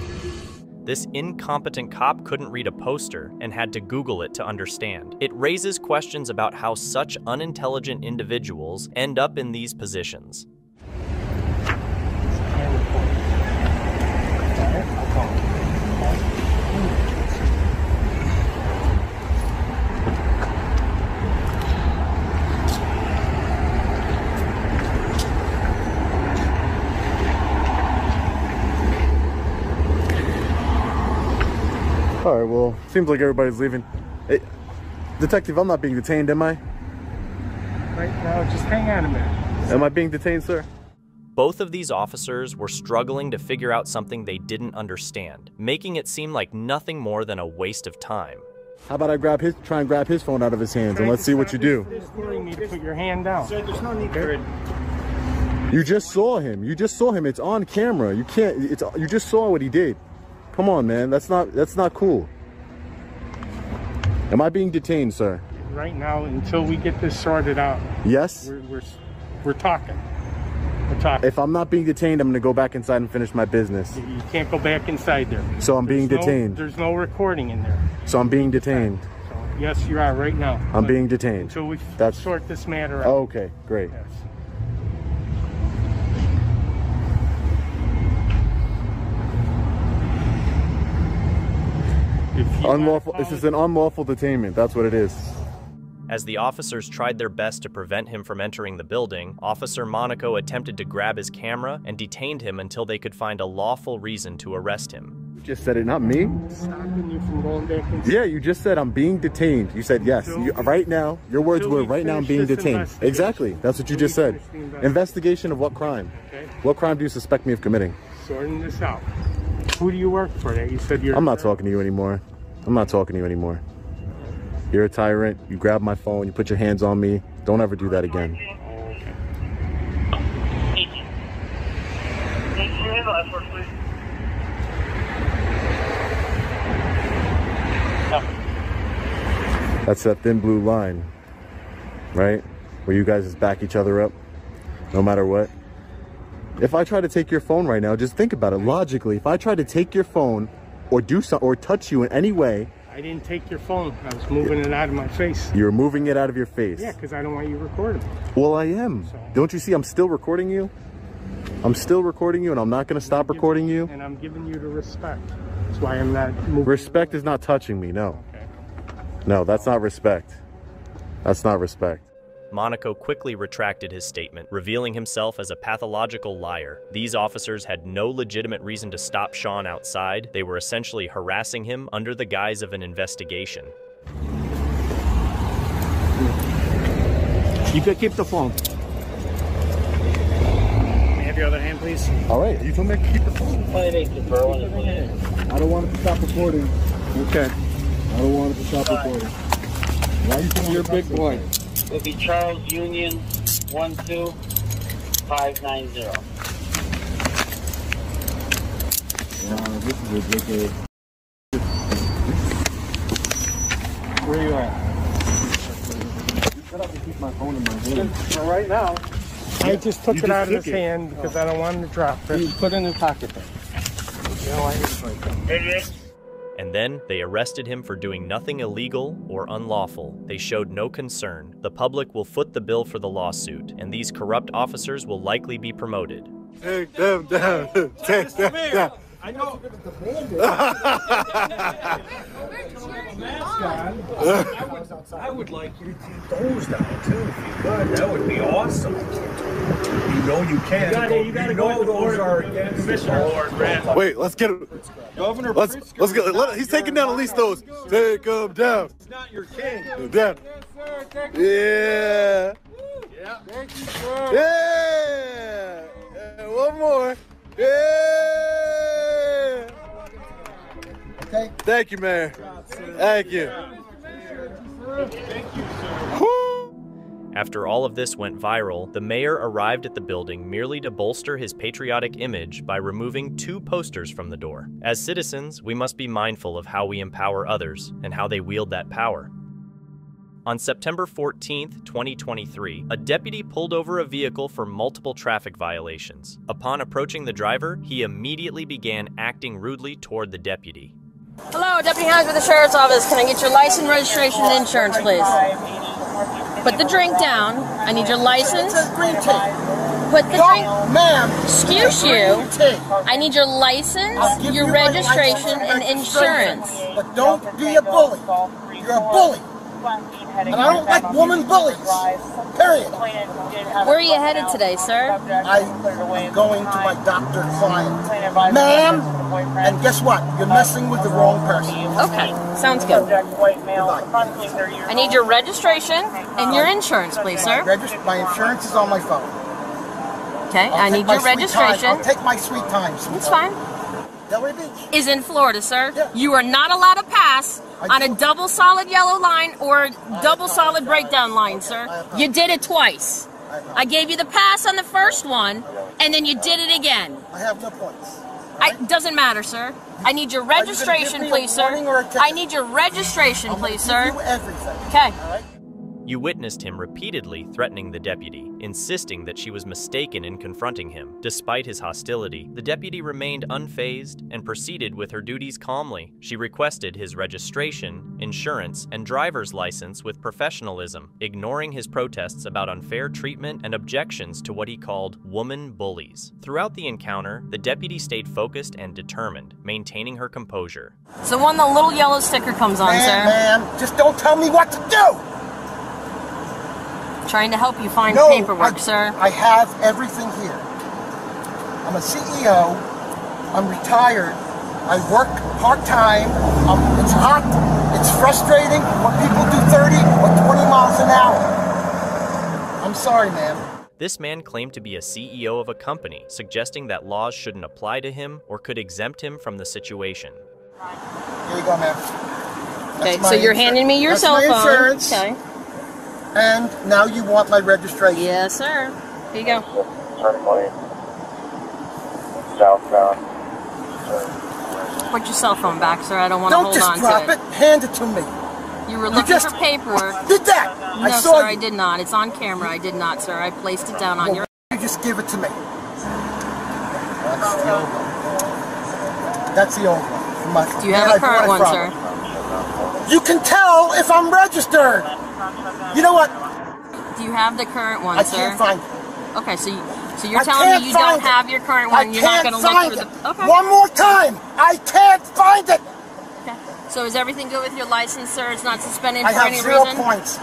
This incompetent cop couldn't read a poster and had to Google it to understand. It raises questions about how such unintelligent individuals end up in these positions. All right. Well, seems like everybody's leaving. Hey, Detective, I'm not being detained, am I? Right now, just hang on a minute. Am I being detained, sir? Both of these officers were struggling to figure out something they didn't understand, making it seem like nothing more than a waste of time. How about I grab his, try and grab his phone out of his hands, and let's see what you do. You need to put your hand down. Sir, there's no need for it. You just saw him. You just saw him. It's on camera. You can't. It's. You just saw what he did. Come on, man. That's not. That's not cool. Am I being detained, sir? Right now, until we get this sorted out, Yes. we're, we're, we're talking. We're talking. If I'm not being detained, I'm gonna go back inside and finish my business. You can't go back inside there. So I'm being There's no- detained. there's no recording in there. So I'm being detained. Yes, you are right now. I'm being detained. Until we That's- sort this matter out. Okay, great. If Unlawful. This is an unlawful detainment. That's what it is. As the officers tried their best to prevent him from entering the building, Officer Monaco attempted to grab his camera and detained him until they could find a lawful reason to arrest him. You just said it, not me. You from going back. Yeah, you just said I'm being detained. You said yes. You, right now, your words Till were right now I'm being detained. Exactly. That's what you Till just said. investigation. Investigation of what crime? Okay. What crime do you suspect me of committing? Sorting this out. Who do you work for that you said you're I'm not talking to you anymore. I'm not talking to you anymore. You're a tyrant. You grab my phone. You put your hands on me. Don't ever do that again. That's that thin blue line, right? Where you guys just back each other up, no matter what. If I try to take your phone right now, just think about it logically. If I try to take your phone or do so, or touch you in any way, I didn't take your phone. I was moving it out of my face. you're moving it out of your face. Yeah, because I don't want you recording. Well, I am. Don't you see I'm still recording you? I'm still recording you and I'm not going to stop recording you. And I'm giving you the respect. That's why I'm not moving. Respect is not touching me, no. No, that's not respect. That's not respect. Monaco quickly retracted his statement, revealing himself as a pathological liar. These officers had no legitimate reason to stop Sean outside. They were essentially harassing him under the guise of an investigation. You can keep the phone. I have your other hand, please? All right, you told me I could keep the phone. Five eight, Berlin. I don't want it to stop recording. Okay. I don't want it to stop recording. Why you telling You're a big boy. It'll be Charles Union one two five nine zero. Wow, this is ridiculous. Where you at? Shut up and keep my phone in my hand. For right now. I just took You it just out of his it. hand because I don't want him to drop it. You put it in his pocket there. You know, I just like that. And then they arrested him for doing nothing illegal or unlawful. They showed no concern. The public will foot the bill for the lawsuit, and these corrupt officers will likely be promoted. Take them down. Take them down. I know. I would like you to keep those down too, if you could. That would be awesome. You know you can. You gotta- you gotta go know with those order. are against Commissioner all- Lord Grant. Wait, let's get it. Governor Let's let's get. Let, he's taking down at least those. Take them down. He's not your king. Down. Yeah. Yeah. Yeah. And one more. Yeah. Okay. Thank you, Mayor. Thank you. After all of this went viral, the mayor arrived at the building merely to bolster his patriotic image by removing two posters from the door. As citizens, we must be mindful of how we empower others and how they wield that power. On September 14th, 2023, a deputy pulled over a vehicle for multiple traffic violations. Upon approaching the driver, he immediately began acting rudely toward the deputy. Hello, Deputy Hines with the Sheriff's Office. Can I get your license, registration, and insurance, please? Put the drink down. I need your license. Put the No, drink. ma'am. Excuse you. I need your license, your registration, and insurance. But don't be a bully. You're a bully. And I don't like woman bullies. Period. Where are you headed today, sir? I'm going to my doctor client. Ma'am, and guess what? You're messing with the wrong person. Okay, sounds good. I need your registration and your insurance, please, sir. My insurance is on my phone. Okay, I'll I need your registration. I'll take my sweet time. sweet It's time. fine. Delray Beach. Is in Florida, sir. You are not allowed to pass on a double solid yellow line or double solid breakdown line, sir. You did it twice. I gave you the pass on the first one, and then you did it again. I have no points. I, doesn't matter, sir. I need your Are you registration, give me a please, sir. warning or a ticket? I need your registration, please, sir. Do everything. Okay. You witnessed him repeatedly threatening the deputy, insisting that she was mistaken in confronting him. Despite his hostility, the deputy remained unfazed and proceeded with her duties calmly. She requested his registration, insurance, and driver's license with professionalism, ignoring his protests about unfair treatment and objections to what he called woman bullies. Throughout the encounter, the deputy stayed focused and determined, maintaining her composure. So when the little yellow sticker comes on, Ma'am, sir. Man, just don't tell me what to do. Trying to help you find No, paperwork, I, sir. I have everything here. I'm a CEO. I'm retired. I work part time. Um, it's hot. It's frustrating when people do 30 or 20 miles an hour. I'm sorry, man. This man claimed to be a CEO of a company, suggesting that laws shouldn't apply to him or could exempt him from the situation. Here you go, man. Okay, so you're insur- handing me your That's cell my phone. insurance. Okay. And now you want my registration. Yes, sir. Here you go. Southbound. Put your cell phone back, sir. I don't want to Don't hold just on drop to it. Hand it to me. You were You looking just for paperwork. Did that? No, I saw sir, you. I did not. It's on camera. I did not, sir. I placed it down on Well, your. You just give it to me. That's the old one. That's the old one. My, Do you have where a I current one, from. sir? You can tell if I'm registered. You know what? Do you have the current one, I sir? can't find it. Okay, so you, so you're I telling me you don't it. have your current I one. You're not going to look it. the. Okay. One more time. I can't find it. Okay. So is everything good with your license, sir? It's not suspended I for have any zero reason. points.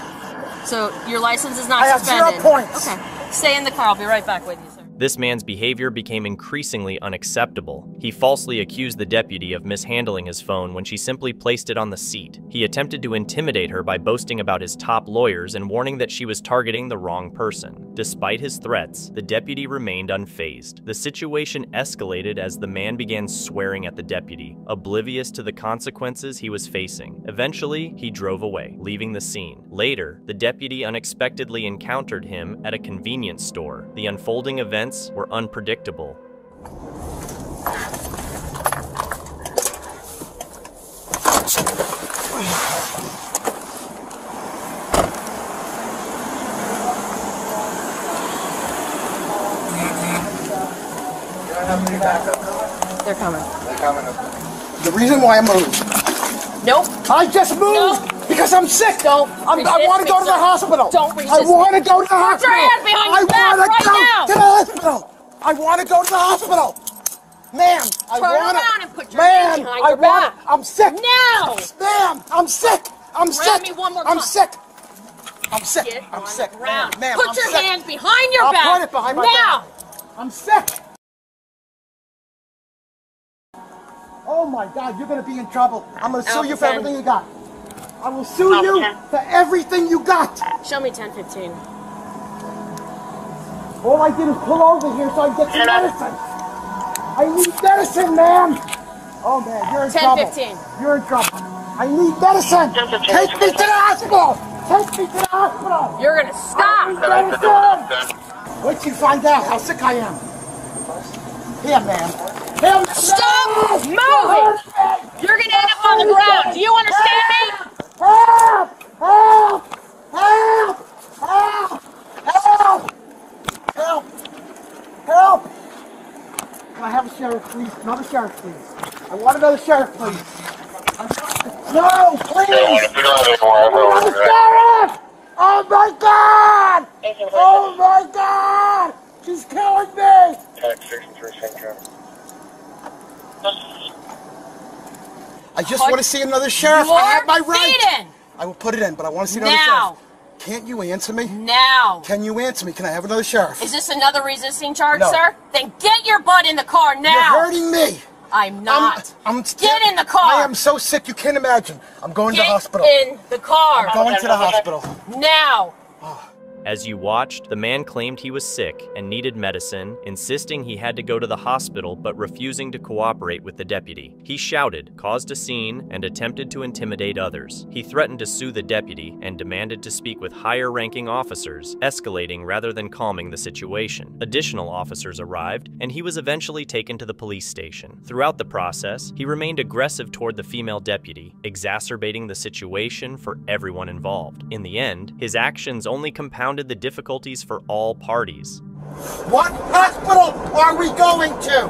So your license is not I have zero suspended. points. Okay. Stay in the car. I'll be right back with you. This man's behavior became increasingly unacceptable. He falsely accused the deputy of mishandling his phone when she simply placed it on the seat. He attempted to intimidate her by boasting about his top lawyers and warning that she was targeting the wrong person. Despite his threats, the deputy remained unfazed. The situation escalated as the man began swearing at the deputy, oblivious to the consequences he was facing. Eventually, he drove away, leaving the scene. Later, the deputy unexpectedly encountered him at a convenience store. The unfolding events were unpredictable. They're coming. They're coming. The reason why I moved. Nope. I just moved because I'm sick. Don't. I'm, I want to go to the hospital. Don't resist. I want to go to the hospital. Put your hand behind your I back right go now. to the hospital. I want to go to the hospital. Ma'am, I want around and put your Ma'am, hand behind I your wanna- back. I'm sick. Now. Ma'am, I'm sick. I'm Grab sick. me one more I'm time. sick. I'm sick. Get I'm sick. Ma'am, Put I'm your sick. hand behind your I'll back. put it behind my now. back. I'm sick. Oh my God, you're gonna be in trouble. I'm gonna sue you for everything you got. I will sue you for everything you got. Show me 1015. All I did is pull over here so I can get some medicine. I need medicine, ma'am. Oh man, you're in 10, trouble. 15. You're in trouble. I need medicine. Take me to the hospital. Take me to the hospital. You're gonna stop. I need medicine. Wait till you find out how sick I am. Here, ma'am. Here, ma'am. Stop moving. You're gonna end up on the ground. Do you understand me? Help! Help! Help! Help! Help! Help! Help! Can I have a sheriff, please? Another sheriff, please. I want another sheriff, please. No, please! Another sheriff! Oh my God! Oh my God! She's killing me! I just want to see another sheriff. I have my right. feet in. I will put it in, but I want to see another Now. sheriff. Can't you answer me? Now. Can you answer me? Can I have another sheriff? Is this another resisting charge, No. sir? Then get your butt in the car now. You're hurting me. I'm not. I'm, I'm Get in the car. I am so sick you can't imagine. I'm going to Get the hospital. in the car. I'm going to the hospital. Now. As you watched, the man claimed he was sick and needed medicine, insisting he had to go to the hospital but refusing to cooperate with the deputy. He shouted, caused a scene, and attempted to intimidate others. He threatened to sue the deputy and demanded to speak with higher ranking officers, escalating rather than calming the situation. Additional officers arrived, and he was eventually taken to the police station. Throughout the process, he remained aggressive toward the female deputy, exacerbating the situation for everyone involved. In the end, his actions only compounded the difficulties for all parties. What hospital are we going to?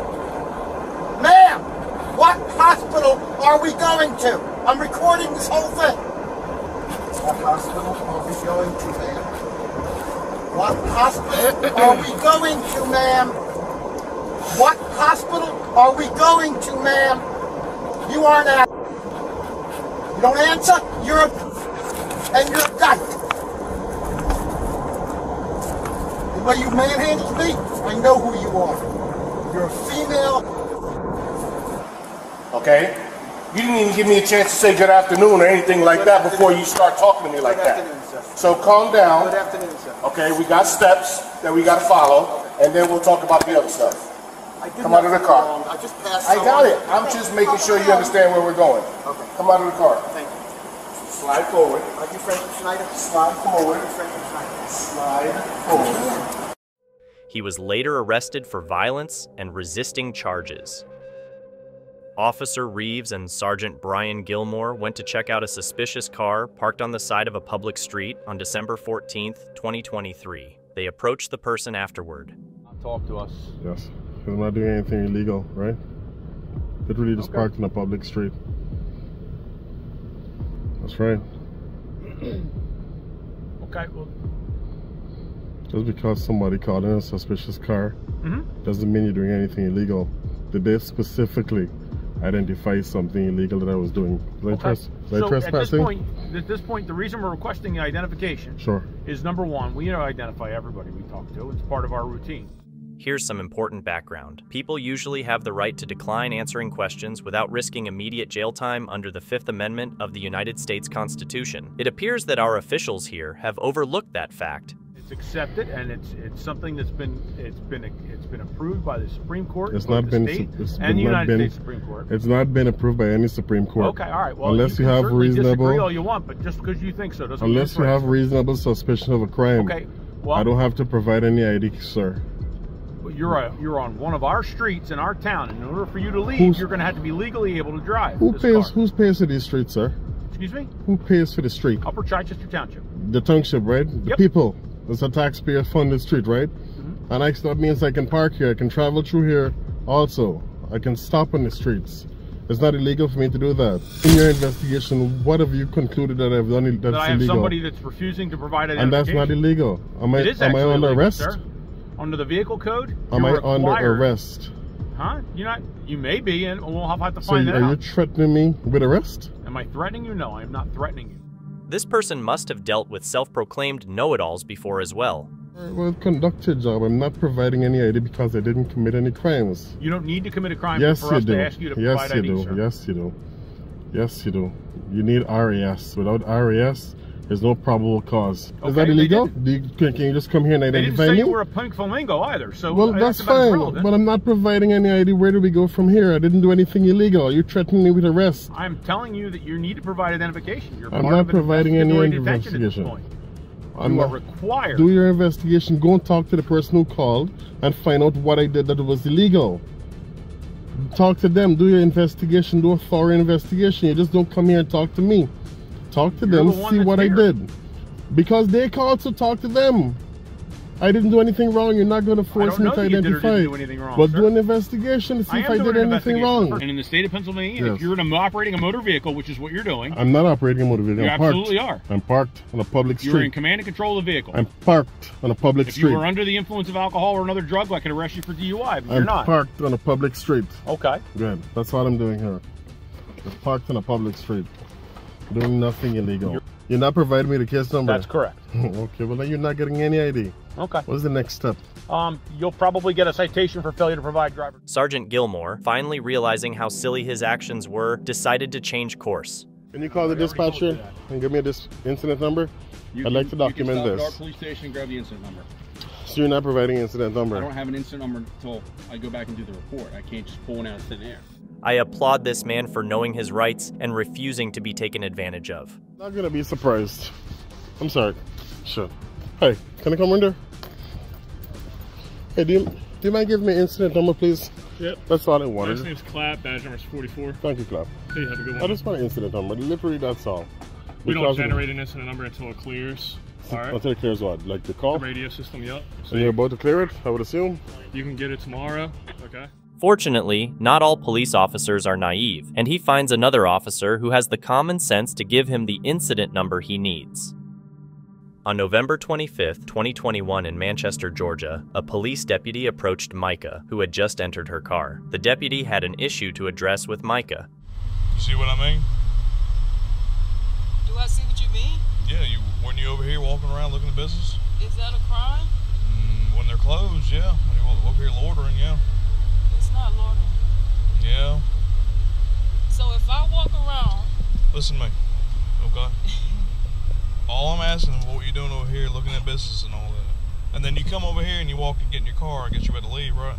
Ma'am, what hospital are we going to? I'm recording this whole thing. What hospital are we going to, ma'am? What hospital are we going to, ma'am? What hospital are we going to, ma'am? You aren't at. You don't answer, you're a. And you're a dyke. But you manhandled me. I know who you are. You're a female. Okay? You didn't even give me a chance to say good afternoon or anything like that before you start talking to me like that. So calm down. Good afternoon, sir. Okay, we got steps that we got to follow, and then we'll talk about the other stuff. Come out of the car. I just passed. I got it. I'm just making sure you understand where we're going. Okay. Come out of the car. Thank you. Slide forward. Are you Franklin Schneider? Slide forward. Are you Franklin Schneider? Slide forward. He was later arrested for violence and resisting charges. Officer Reeves and Sergeant Brian Gilmore went to check out a suspicious car parked on the side of a public street on December 14th, 2023. They approached the person afterward. Talk to us. Yes, because I'm not doing anything illegal, right? Literally just parked on a public street. That's right. Okay, well, Just because somebody called in a suspicious car Mhm. doesn't mean you're doing anything illegal. Did they specifically identify something illegal that I was doing? Was I, okay. tres- was I so at this trespassing? point, at this point, the reason we're requesting the identification Sure. is number one, we identify everybody we talk to. It's part of our routine. Here's some important background. People usually have the right to decline answering questions without risking immediate jail time under the Fifth Amendment of the United States Constitution. It appears that our officials here have overlooked that fact. It's accepted, and it's it's something that's been it's been it's been approved by the Supreme Court, It's not the been. state It's and the been- not United been- States Supreme Court. It's not been approved by any Supreme Court. Okay, all right. Well, unless you, you, have certainly disagree reasonable, all you want, but just because you think so doesn't unless you mean have reasonable suspicion of a crime. Okay, well- I don't have to provide any ID, sir. You're a, you're on one of our streets in our town. and In order for you to leave, Who's- you're going to have to be legally able to drive. Who pays? car. Who's pays for these streets, sir? Excuse me? Who pays for the street? Upper Chichester Township. The township, right? The Yep. people. It's a taxpayer funded street, right? Mm-hmm. And I, that means I can park here. I can travel through here. Also, I can stop on the streets. It's not illegal for me to do that. In your investigation, what have you concluded that I've done that's that I have illegal? somebody that's refusing to provide an and that's not illegal. Am I, am I under illegal, arrest? sir. Under the vehicle code, Am I you're under arrest? Huh? You're not. You may be, and we'll have to find you- that are you threatening me with arrest? Am I threatening you? No, I am not threatening you. This person must have dealt with self proclaimed know it alls before as well. Uh, well, conduct your job. I'm not providing any ID because I didn't commit any crimes. You don't need to commit a crime yes, for you us do. to ask you to yes, provide you ID, do. sir. Yes, you do. Yes, you do. You need RAS. Without RAS, there's no probable cause. Is that illegal? Do you, can, can you just come here and They didn't identify say me? you were a pink flamingo either, so well, uh, that's about fine, irrelevant. but I'm not providing any ID. Where do we go from here? I didn't do anything illegal. You're threatening me with arrest. I'm telling you that you need to provide identification. You're I'm not providing any investigatory detention at this investigation. I'm You are not- required. Do your investigation. Go and talk to the person who called and find out what I did that was illegal. Talk to them. Do your investigation. Do a thorough investigation. You just don't come here and talk to me. Talk to You're them. the See what here. I did. Because they called to talk to them. I didn't do anything wrong. You're not going to force me to that you did or identify. do anything wrong, but sir. do an investigation to see I if I did an anything wrong. And in the state of Pennsylvania, Yes. if you're operating a motor vehicle, which is what you're doing, I'm not operating a motor vehicle. You I'm parked. absolutely are. I'm parked on a public street. you're in command and control of the vehicle. I'm parked on a public if street. you were under the influence of alcohol or another drug, I could arrest you for DUI, but I'm you're not. parked on a public street. Okay. Good. That's what I'm doing here. I'm parked on a public street. Doing nothing illegal. You're, not providing me the case number? That's correct. okay, well then you're not getting any ID. Okay. What's the next step? Um, you'll probably get a citation for failure to provide driver. Sergeant Gilmore, finally realizing how silly his actions were, decided to change course. Can you call the dispatcher and give me this incident number? You I'd like to can- you document can stop at our this. police station grab the incident number. So you're not providing incident number? I don't have an incident number until I go back and do the report. I can't just pull one out of thin air. I applaud this man for knowing his rights and refusing to be taken advantage of. Not gonna be surprised. I'm sorry. Sure. Hey, can I come in there? Hey, do you, do you mind giving me incident number, please? Yep. That's all I wanted. Last name's Clap, badge number's 44. Thank you, Clap. Hey, have a good I just want an incident number. Literally, that's all. We don't Because- generate an incident number until it clears. All right. Until it clears what? Like the call? The radio system, yep. And you're about to clear it, I would assume? You can get it tomorrow. Okay. Fortunately, not all police officers are naive, and he finds another officer who has the common sense to give him the incident number he needs. On November 25, 2021, in Manchester, Georgia, a police deputy approached Micah, who had just entered her car. The deputy had an issue to address with Micah. You see what I mean? Do I see what you mean? Yeah, you weren't you over here walking around looking at business? Is that a crime? Mm, when they're closed, yeah. When you're over here loitering, yeah. Not. Yeah. So if I walk around, Listen to me, okay? all I'm asking is what you doing over here, looking at business and all that. And then you come over here and you walk and get in your car. I guess you better leave, right?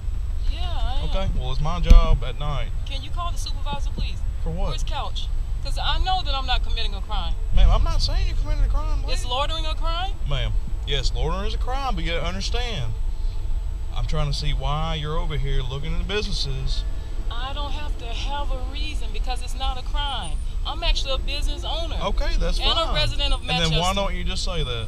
yeah, I am. Okay. Well, it's my job at night. Can you call the supervisor, please? For what? Where's Couch? Because I know that I'm not committing a crime. Ma'am, I'm not saying you committed a crime. Is loitering a crime? Ma'am, yes, loitering is a crime, but you gotta understand. I'm trying to see why you're over here looking at the businesses. I don't have to have a reason because it's not a crime. I'm actually a business owner. Okay, that's and fine. a resident of And then why don't you just say that?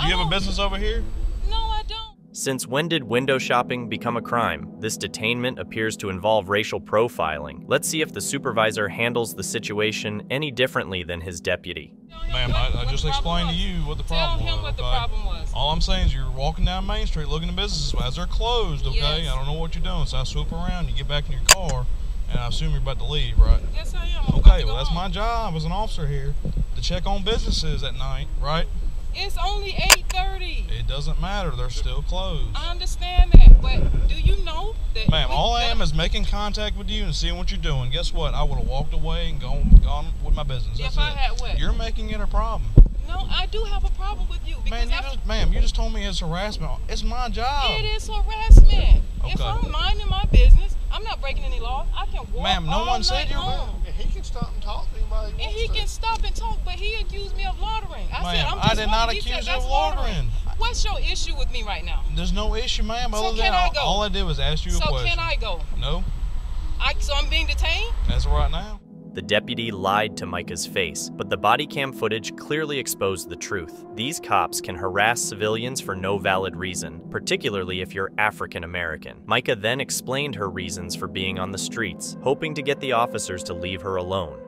Do you have a business over here? No, I don't. Since when did window shopping become a crime? This detainment appears to involve racial profiling. Let's see if the supervisor handles the situation any differently than his deputy. Ma'am, I, I just explained to you what the problem Tell him was. what the okay? problem was. All I'm saying is you're walking down Main Street looking at businesses as they're closed, okay? Yes. I don't know what you're doing, so I swoop around, you get back in your car, and I assume you're about to leave, right? Yes, I am. I'm Okay, well, that's home. my job as an officer here to check on businesses at night, right? It's only 8:30. It doesn't matter, they're still closed. I understand that, but do you know that? Ma'am, all I am is making contact with you and seeing what you're doing. Guess what? I would have walked away and gone, gone with my business. That's If I it. had what? You're making it a problem. No, I do have a problem with you because Man, you just, ma'am, you just told me it's harassment. It's my job. it is harassment. Okay. If. I'm minding my business, I'm not breaking any law. I can walk Ma'am, no all one said you're- long. He can stop and talk to anybody. And he can stop and talk, but he accused me of loitering. I said, Ma'am, I'm I did not accuse said, you of "That's loitering." What's your issue with me right now? There's no issue, ma'am. So Other can than I all, go? all I did was ask you a question. So can I go? No, I, so I'm being detained? as of right now. The deputy lied to Micah's face, but the body cam footage clearly exposed the truth. These cops can harass civilians for no valid reason, particularly if you're African American. Micah then explained her reasons for being on the streets, hoping to get the officers to leave her alone.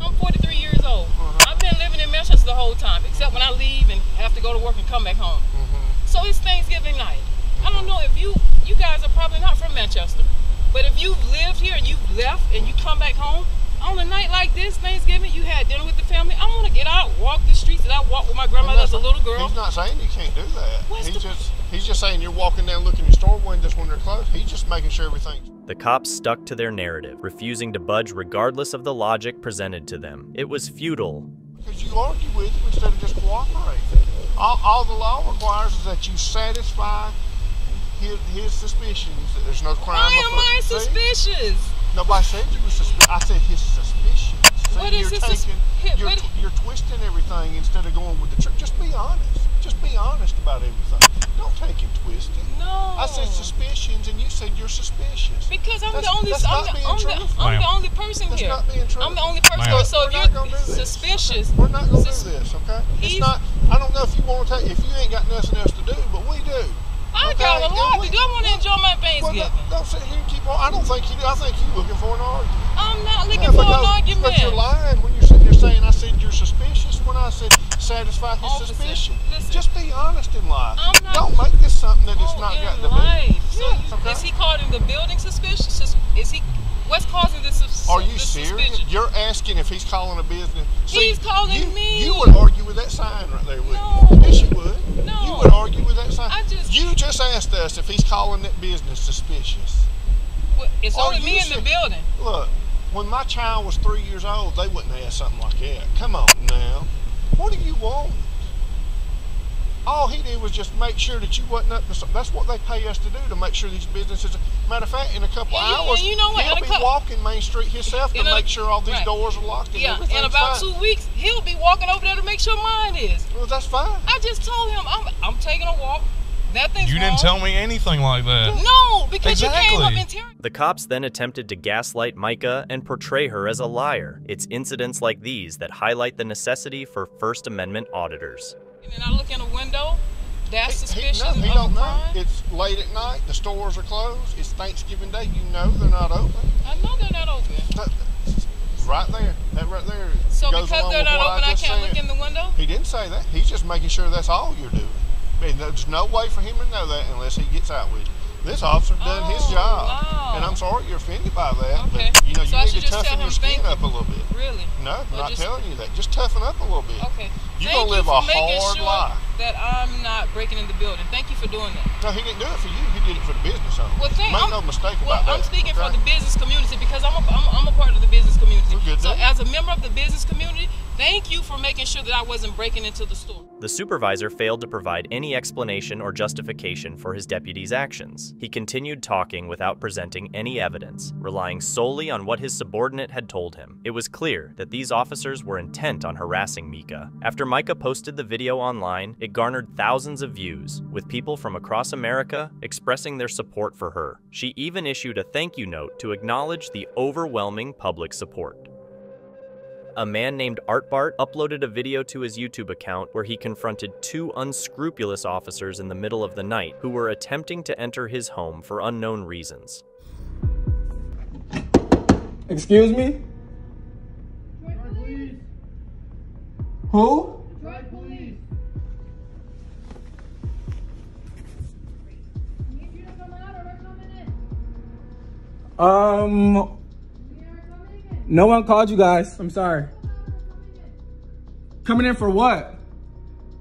I'm 43 years old. Mm-hmm. I've been living in Manchester the whole time, except when I leave and have to go to work and come back home. Mm-hmm. So it's Thanksgiving night. I don't know if you you guys are probably not from Manchester, but if you've lived here and you've left and you come back home on a night like this, Thanksgiving, you had dinner with the family. I want to get out, walk the streets that I walked with my grandmother as a little girl. He's not saying you can't do that. What's he's the- just he's just saying you're walking down looking in store windows when they're closed. He's just making sure everything's The cops stuck to their narrative, refusing to budge regardless of the logic presented to them. It was futile. because you argue with him instead of just cooperating. All, all the law requires is that you satisfy his, his suspicions that there's no crime. Why am I afoot. See? suspicious? Nobody said you were suspicious. I said his suspicions. See, What is you're his sus- taking, Hit- you're, what- you're twisting everything instead of going with the truth. Just be honest. Just be honest about everything. Don't take him twist it. No. I said suspicions, and you said you're suspicious. Because I'm That's- the only that's I'm, not the, being I'm, the, truthful. I'm the only person That's here. not being truthful. I'm the only person here. So We're if you're gonna do this. suspicious, We're not gonna sus- do this, okay? It's He's- not. I don't know if you want to take. If you ain't got nothing else to do, but we do. I Okay, got a lot we- to do. I want to enjoy my Well, Thanksgiving. don't, don't sit here and keep on. I don't think you do. I think you're looking for an argument. I'm not looking Yeah, for because, an argument. But you're lying when you're sitting there saying I said you're suspicious when I said satisfy his Officer, suspicion. listen. Just be honest in life. I'm not- don't make this something that it's Oh, not in got to life. be. So Yeah, you- okay. is he causing the building suspicious? Is he? What's causing this? sus- Are you this serious? suspicion? You're asking if he's calling a business. He's calling you, me. You would argue with that sign right there, wouldn't No. you? Yes, you would. No. You would argue with that sign. I just- You just asked us if he's calling that business suspicious. It's Are only me in the building. Look, when my child was three years old, they wouldn't ask something like that. Come on now. What do you want? All he did was just make sure that you wasn't up to something. That's what they pay us to do to make sure these businesses. Matter of fact, in a couple And hours, and you know what? he'll be cou- walking Main Street himself to a- make sure all these right. doors are locked and Yeah, everything's in about fine. two weeks, he'll be walking over there to make sure mine is. Well, that's fine. I just told him I'm I'm taking a walk. Nothing's You didn't tell me anything like that. No, because you came up Exactly. and ter- The cops then attempted to gaslight Micah and portray her as a liar. It's incidents like these that highlight the necessity for First Amendment auditors. And then I look in a window. That's He, suspicious no, he don't know. It's late at night. The stores are closed. It's Thanksgiving Day. You know they're not open. I know they're not open. That- right there. That right there. So because they're not open, I just can't said. look in the window. He didn't say that. He's just making sure that's all you're doing. I mean, there's no way for him to know that unless he gets out with you. This officer done his Oh, job, wow. and I'm sorry you're offended by that. Okay. But you know So you I need to toughen your skin up a little bit. Really? No, I'm not just- telling you that. Just toughen up a little bit. Okay. You're Thank gonna live you a hard sure, life. that I'm not breaking in the building. Thank you for doing that. No, he didn't do it for you. He did it for the business owner. Well, thank, Make I'm, no mistake well, about I'm that. speaking okay? for the business community because I'm a, I'm, I'm a part of the business community. good so, then. as a member of the business community, thank you for making sure that I wasn't breaking into the store. The supervisor failed to provide any explanation or justification for his deputy's actions. He continued talking without presenting any evidence, relying solely on what his subordinate had told him. It was clear that these officers were intent on harassing Mika. After Micah posted the video online, it garnered thousands of views, with people from across America expressing their support for her. She even issued a thank you note to acknowledge the overwhelming public support a man named Art Bart uploaded a video to his YouTube account where he confronted two unscrupulous officers in the middle of the night who were attempting to enter his home for unknown reasons. Excuse me? Who? Um, no one called you guys. I'm sorry. Coming in for what?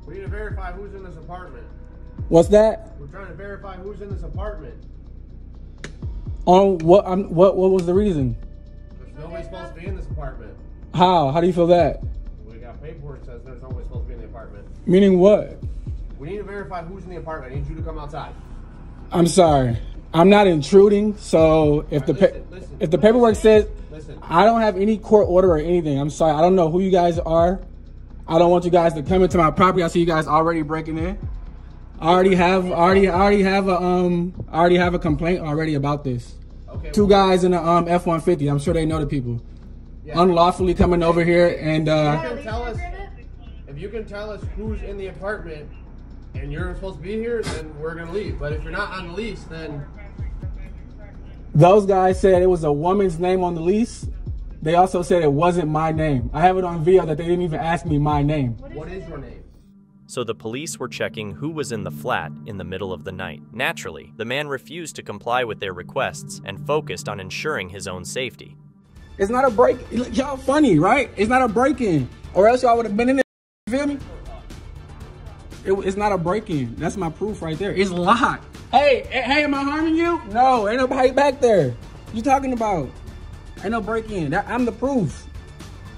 We need to verify who's in this apartment. What's that? We're trying to verify who's in this apartment. On what? Um, what? What was the reason? There's nobody supposed to be in this apartment. How? How do you feel that? We got paperwork that says there's nobody supposed to be in the apartment. Meaning what? We need to verify who's in the apartment. I need you to come outside. I'm sorry. I'm not intruding. So if the pa- if the paperwork says I don't have any court order or anything, I'm sorry. I don't know who you guys are. I don't want you guys to come into my property. I see you guys already breaking in. I already have already I already have a um I already have a complaint already about this. Two guys in a um F one fifty. I'm sure they know the people. Unlawfully coming over here and If uh you can tell us, if you can tell us who's in the apartment and you're supposed to be here, then we're gonna leave. But if you're not on the lease, then those guys said it was a woman's name on the lease. They also said it wasn't my name. I have it on video that they didn't even ask me my name. what is your name? So the police were checking who was in the flat in the middle of the night. Naturally, the man refused to comply with their requests and focused on ensuring his own safety. It's not a break. Y'all funny, right? It's not a break-in, or else y'all would have been in there. You feel me? It, it's not a break-in. That's my proof right there. It's locked. Hey, eh, hey, am I harming you? No, ain't nobody back there. You talking about? Ain't no break-in. That- I'm the proof.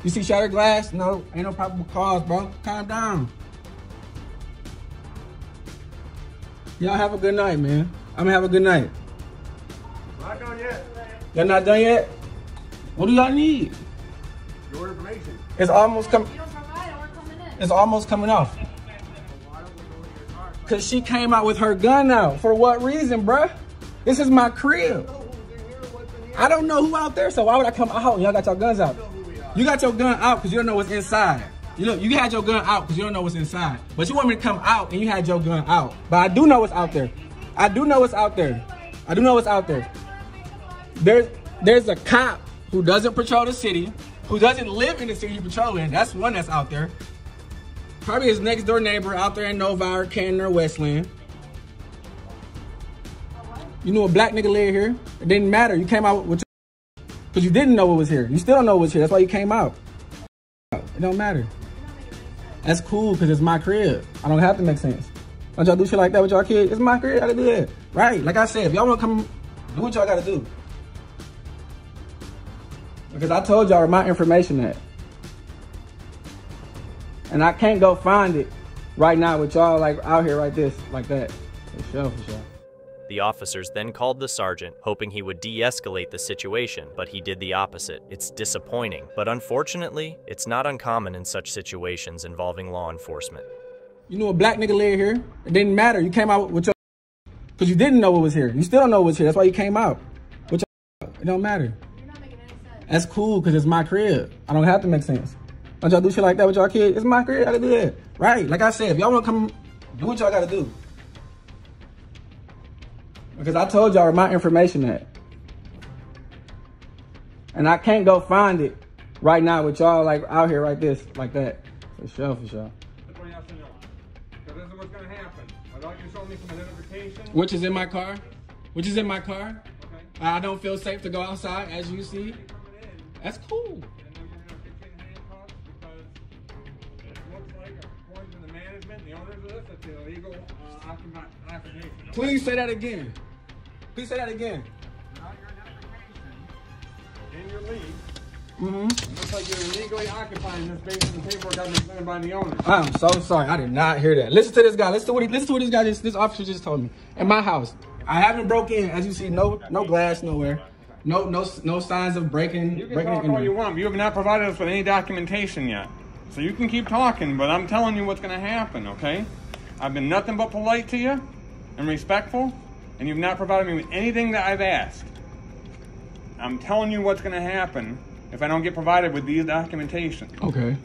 You see shattered glass? No, ain't no probable cause, bro. Calm down. Y'all have a good night, man. I'm gonna have a good night. Not done yet. Y'all not done yet? What do y'all need? Your information. It's almost coming. It's almost coming off. Cause she came out with her gun out. For what reason, bruh? This is my crib. I don't know who out there, so why would I come out y'all got your guns out? You got your gun out because you don't know what's inside. You know, you had your gun out because you don't know what's inside. But you want me to come out and you had your gun out. But I do know what's out there. I do know what's out there. I do know what's out there. There's there's a cop who doesn't patrol the city, who doesn't live in the city you patrol in. That's one that's out there. Probably his next door neighbor out there in Novi, Canton, or Westland. You knew a black nigga lived here. It didn't matter. You came out with because you didn't know what was here. You still don't know what was here. That's why you came out. It don't matter. That's cool because it's my crib. I don't have to make sense. Don't y'all do shit like that with y'all kids? It's my crib. I gotta do that. Right. Like I said, if y'all wanna come do what y'all gotta do. Because I told y'all my information at. And I can't go find it right now with y'all like out here like this, like that. For sure, for sure. The officers then called the sergeant, hoping he would de escalate the situation, but he did the opposite. It's disappointing, but unfortunately, it's not uncommon in such situations involving law enforcement. You knew a black nigga lived here. It didn't matter. You came out with your because you didn't know what was here. You still don't know what's here. That's why you came out. With your it don't matter. That's cool because it's my crib. I don't have to make sense. Don't y'all do shit like that with y'all kids? It's my career. I gotta do that. Right. Like I said, if y'all wanna come do what y'all gotta do. Because I told y'all my information at. And I can't go find it right now with y'all like out here like this, like that. For sure, for sure. Because this is what's going to happen. Without you showing me some identification. Which is in my car. Which is in my car. I don't feel safe to go outside, as you see. That's cool. Occupant. Please say that again. Please say that again. In your lease, Mm-hmm. it looks like you're illegally occupying this based on the paperwork I've been signed by the owner. I'm so sorry. I did not hear that. Listen to this guy. Listen to what he listen to what this guy just this officer just told me. In my house. I haven't broke in. As you see, no no glass nowhere. No no no signs of breaking You can breaking talk all you want, but you have not provided us with any documentation yet. So you can keep talking, but I'm telling you what's going to happen, okay? I've been nothing but polite to you and respectful, and you've not provided me with anything that I've asked. I'm telling you what's going to happen if I don't get provided with these documentation, Okay.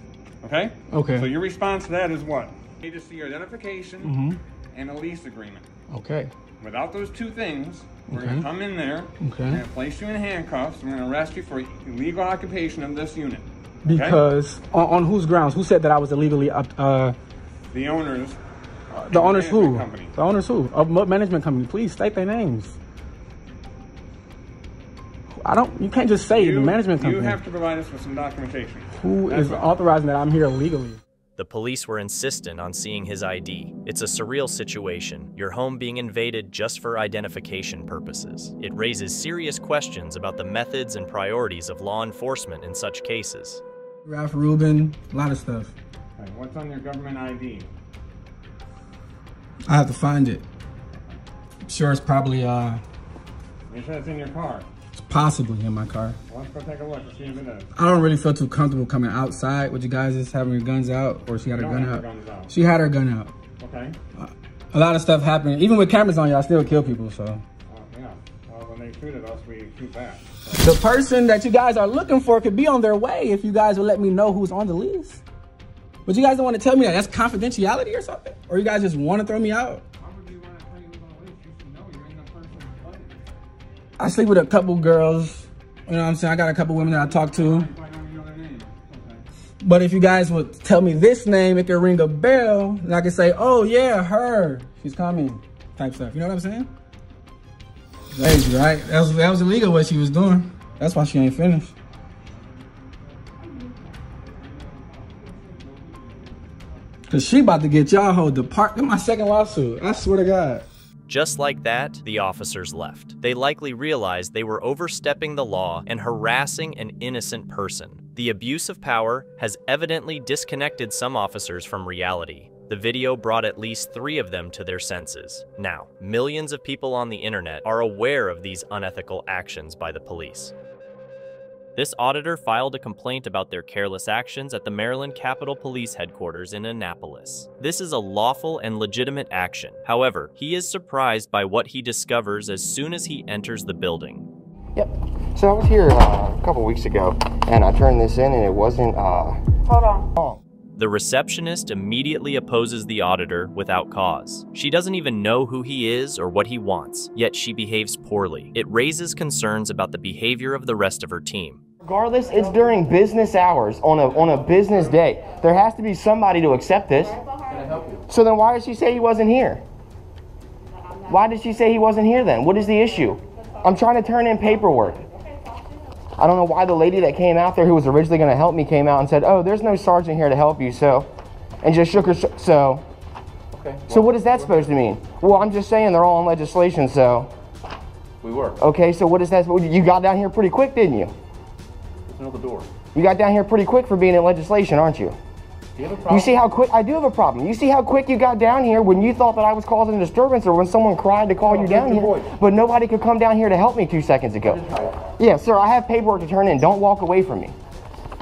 okay? Okay. So your response to that is what? I need to see your identification Mhm. and a lease agreement. Okay. Without those two things, we're Okay. going to come in there, Okay. we're going to place you in handcuffs, we're going to arrest you for illegal occupation of this unit. okay? Because on, on whose grounds? Who said that I was illegally up uh the owners, the owners who? company. The owners who? Of management company? Please state their names. I don't you can't just say the management company. you have to provide us with some documentation. Who That's is all. authorizing that I'm here illegally? The police were insistent on seeing his ID. It's a surreal situation, your home being invaded just for identification purposes. It raises serious questions about the methods and priorities of law enforcement in such cases. Ralph Rubin, a lot of stuff. Right, what's on your government ID? I have to find it. I'm sure it's probably uh You said it's in your car. it's possibly in my car. Well, let's go take a look and see if it is. I don't really feel too comfortable coming outside with you guys just having your guns out or she had her gun out. your out. She had her gun out. Okay. A lot of stuff happened. Even with cameras on, y'all still kill people, so. Oh, yeah. Well, when they us, we shoot back. The person that you guys are looking for could be on their way if you guys would let me know who's on the lease. But you guys don't want to tell me that. That's confidentiality or something? Or you guys just want to throw me out? I sleep with a couple girls. You know what I'm saying? I got a couple women that I talk to. But if you guys would tell me this name, it could ring a bell, and I could say, oh yeah, her. She's coming. Type stuff. You know what I'm saying? Crazy, right? That was, that was illegal what she was doing. That's why she ain't finished. Cause she about to get y'all whole depart. That's my second lawsuit. I swear to God. Just like that, the officers left. They likely realized they were overstepping the law and harassing an innocent person. The abuse of power has evidently disconnected some officers from reality. The video brought at least three of them to their senses. Now, millions of people on the internet are aware of these unethical actions by the police. This auditor filed a complaint about their careless actions at the Maryland Capitol Police Headquarters in Annapolis. This is a lawful and legitimate action. However, he is surprised by what he discovers as soon as he enters the building. Yep. So I was here uh, a couple weeks ago, and I turned this in, and it wasn't. Uh, Hold on. The receptionist immediately opposes the auditor without cause. She doesn't even know who he is or what he wants, yet she behaves poorly. It raises concerns about the behavior of the rest of her team. regardless, it's during business hours on a on a business day. There has to be somebody to accept this. So then, why did she say he wasn't here? Why did she say he wasn't here then? What is the issue? I'm trying to turn in paperwork. I don't know why the lady that came out there who was originally going to help me came out and said, "Oh, there's no sergeant here to help you," so, and just shook her. sh- So, Okay. so what is that supposed to mean? Well, I'm just saying they're all on legislation, so. We were. Okay, so what is that? You got down here pretty quick, didn't you? There's another door. You got down here pretty quick for being in legislation, aren't you? You You see how quick I do have a problem. You see how quick you got down here when you thought that I was causing a disturbance or when someone cried to call you down here, but nobody could come down here to help me two seconds ago. Yeah, sir, I have paperwork to turn in. Don't walk away from me.